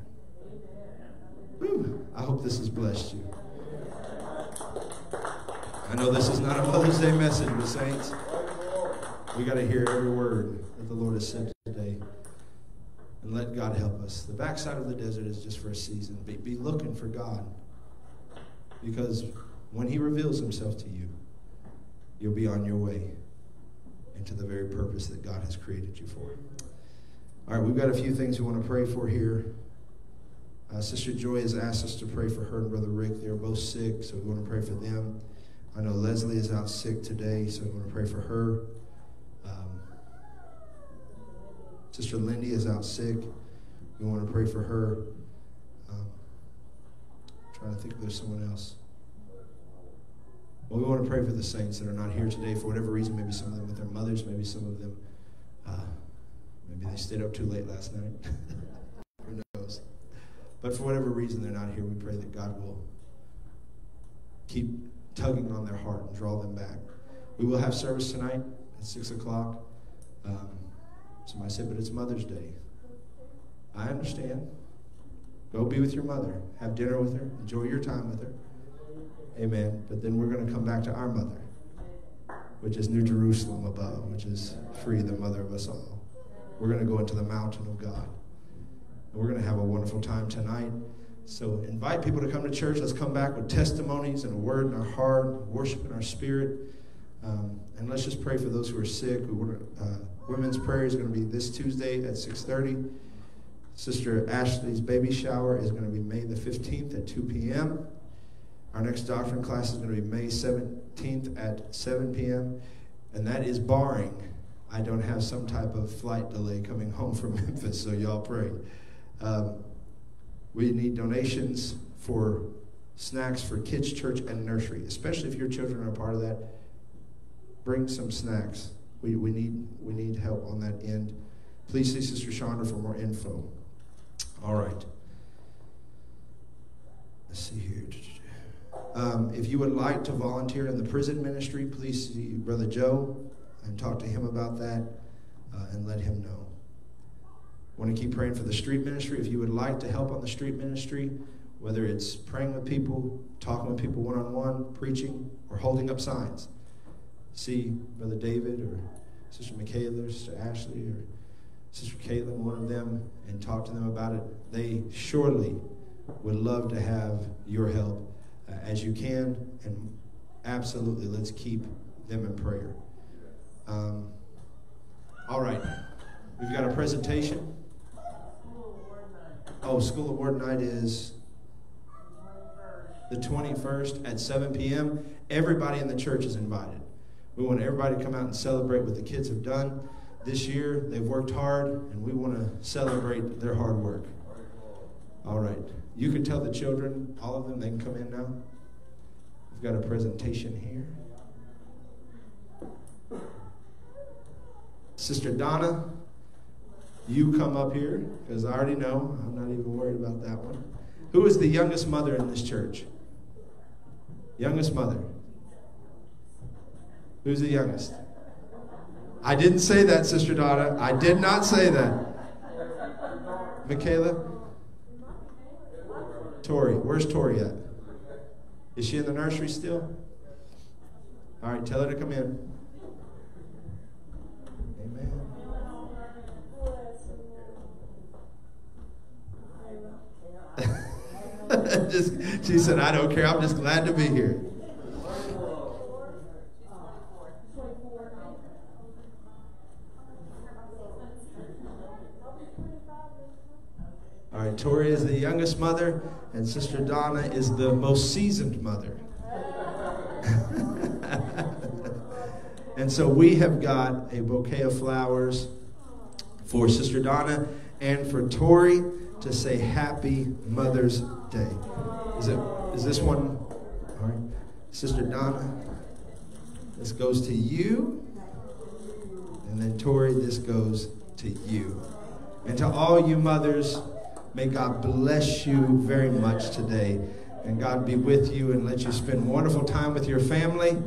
Whew. I hope this has blessed you. I know this is not a Mother's Day message, but saints, we got to hear every word that the Lord has said today. and let God help us. The backside of the desert is just for a season. Be, be looking for God. Because when He reveals Himself to you, you'll be on your way into the very purpose that God has created you for. All right, we've got a few things we want to pray for here. Uh, Sister Joy has asked us to pray for her and Brother Rick. They're both sick, so we want to pray for them. I know Leslie is out sick today, so we want to pray for her. Um, Sister Lindy is out sick. We want to pray for her. Um, trying to think if there's someone else. Well, we want to pray for the saints that are not here today for whatever reason. Maybe some of them with their mothers, maybe some of them, uh, maybe they stayed up too late last night. Who knows? But for whatever reason they're not here, we pray that God will keep tugging on their heart and draw them back. We will have service tonight at 6 o'clock. Um, somebody said, but it's Mother's Day. I understand. Go be with your mother. Have dinner with her. Enjoy your time with her. Amen. But then we're going to come back to our mother, which is New Jerusalem above, which is free, the mother of us all. We're going to go into the mountain of God. And we're going to have a wonderful time tonight. So invite people to come to church. Let's come back with testimonies and a word in our heart, worship in our spirit. Um, and let's just pray for those who are sick. We to, uh, women's prayer is going to be this Tuesday at 6.30. Sister Ashley's baby shower is going to be May the 15th at 2 p.m. Our next doctrine class is going to be May 17th at 7 p.m. And that is barring I don't have some type of flight delay coming home from Memphis, so y'all pray. Um, we need donations for snacks for kids' church and nursery, especially if your children are a part of that. Bring some snacks. We, we, need, we need help on that end. Please see Sister Chandra for more info. All right. Let's see here. Um, if you would like to volunteer in the prison ministry, please see Brother Joe and talk to him about that uh, and let him know. Want to keep praying for the street ministry. If you would like to help on the street ministry, whether it's praying with people, talking with people one on one, preaching, or holding up signs, see Brother David or Sister Michaela or Sister Ashley or Sister Caitlin, one of them, and talk to them about it. They surely would love to have your help uh, as you can, and absolutely let's keep them in prayer. Um, all right, we've got a presentation. Oh, School Award Night is the 21st at 7 p.m. Everybody in the church is invited. We want everybody to come out and celebrate what the kids have done this year. They've worked hard, and we want to celebrate their hard work. All right. You can tell the children, all of them, they can come in now. We've got a presentation here. Sister Donna, you come up here because I already know. I'm not even worried about that one. Who is the youngest mother in this church? Youngest mother. Who's the youngest? I didn't say that, Sister Donna. I did not say that. Michaela? Tori. Where's Tori at? Is she in the nursery still? All right, tell her to come in. Amen. just, she said, I don't care. I'm just glad to be here. All right, Tori is the youngest mother, and Sister Donna is the most seasoned mother. and so we have got a bouquet of flowers for Sister Donna and for Tori to say Happy Mother's Day. Is it? Is this one? All right, Sister Donna. This goes to you, and then Tori. This goes to you, and to all you mothers. May God bless you very much today. And God be with you and let you spend wonderful time with your family.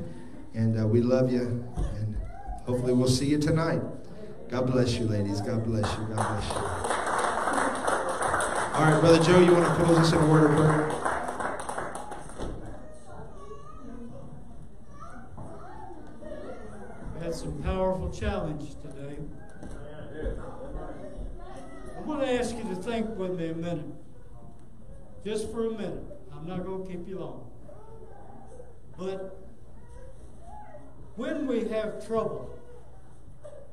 And uh, we love you. And hopefully we'll see you tonight. God bless you, ladies. God bless you. God bless you. All right, Brother Joe, you want to close us in a word of prayer? Had some powerful challenge I'm going to ask you to think with me a minute. Just for a minute. I'm not going to keep you long. But when we have trouble,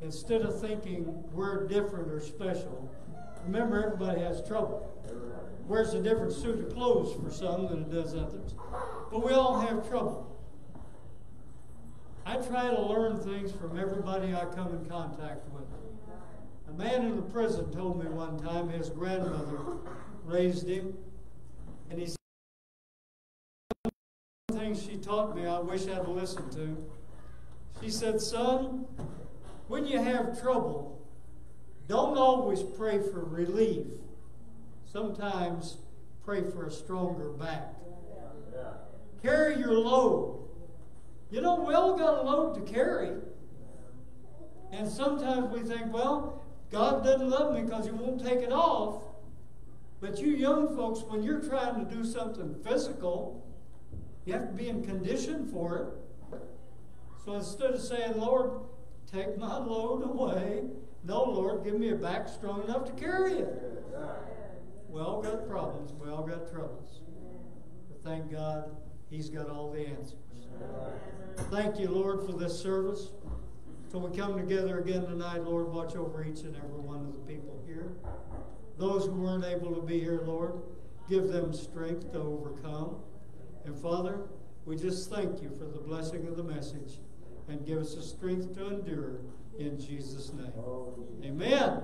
instead of thinking we're different or special, remember everybody has trouble. Wears a different suit of clothes for some than it does others. But we all have trouble. I try to learn things from everybody I come in contact with. Man in the prison told me one time his grandmother raised him, and he said, one thing she taught me I wish I'd listened to. She said, Son, when you have trouble, don't always pray for relief. Sometimes pray for a stronger back. Carry your load. You know, we all got a load to carry. And sometimes we think, well, God doesn't love me because He won't take it off. But you young folks, when you're trying to do something physical, you have to be in condition for it. So instead of saying, Lord, take my load away, no, Lord, give me a back strong enough to carry it. We all got problems, we all got troubles. But thank God, He's got all the answers. Thank you, Lord, for this service. So we come together again tonight, Lord, watch over each and every one of the people here. Those who weren't able to be here, Lord, give them strength to overcome. And Father, we just thank you for the blessing of the message and give us the strength to endure in Jesus' name. Oh, Amen.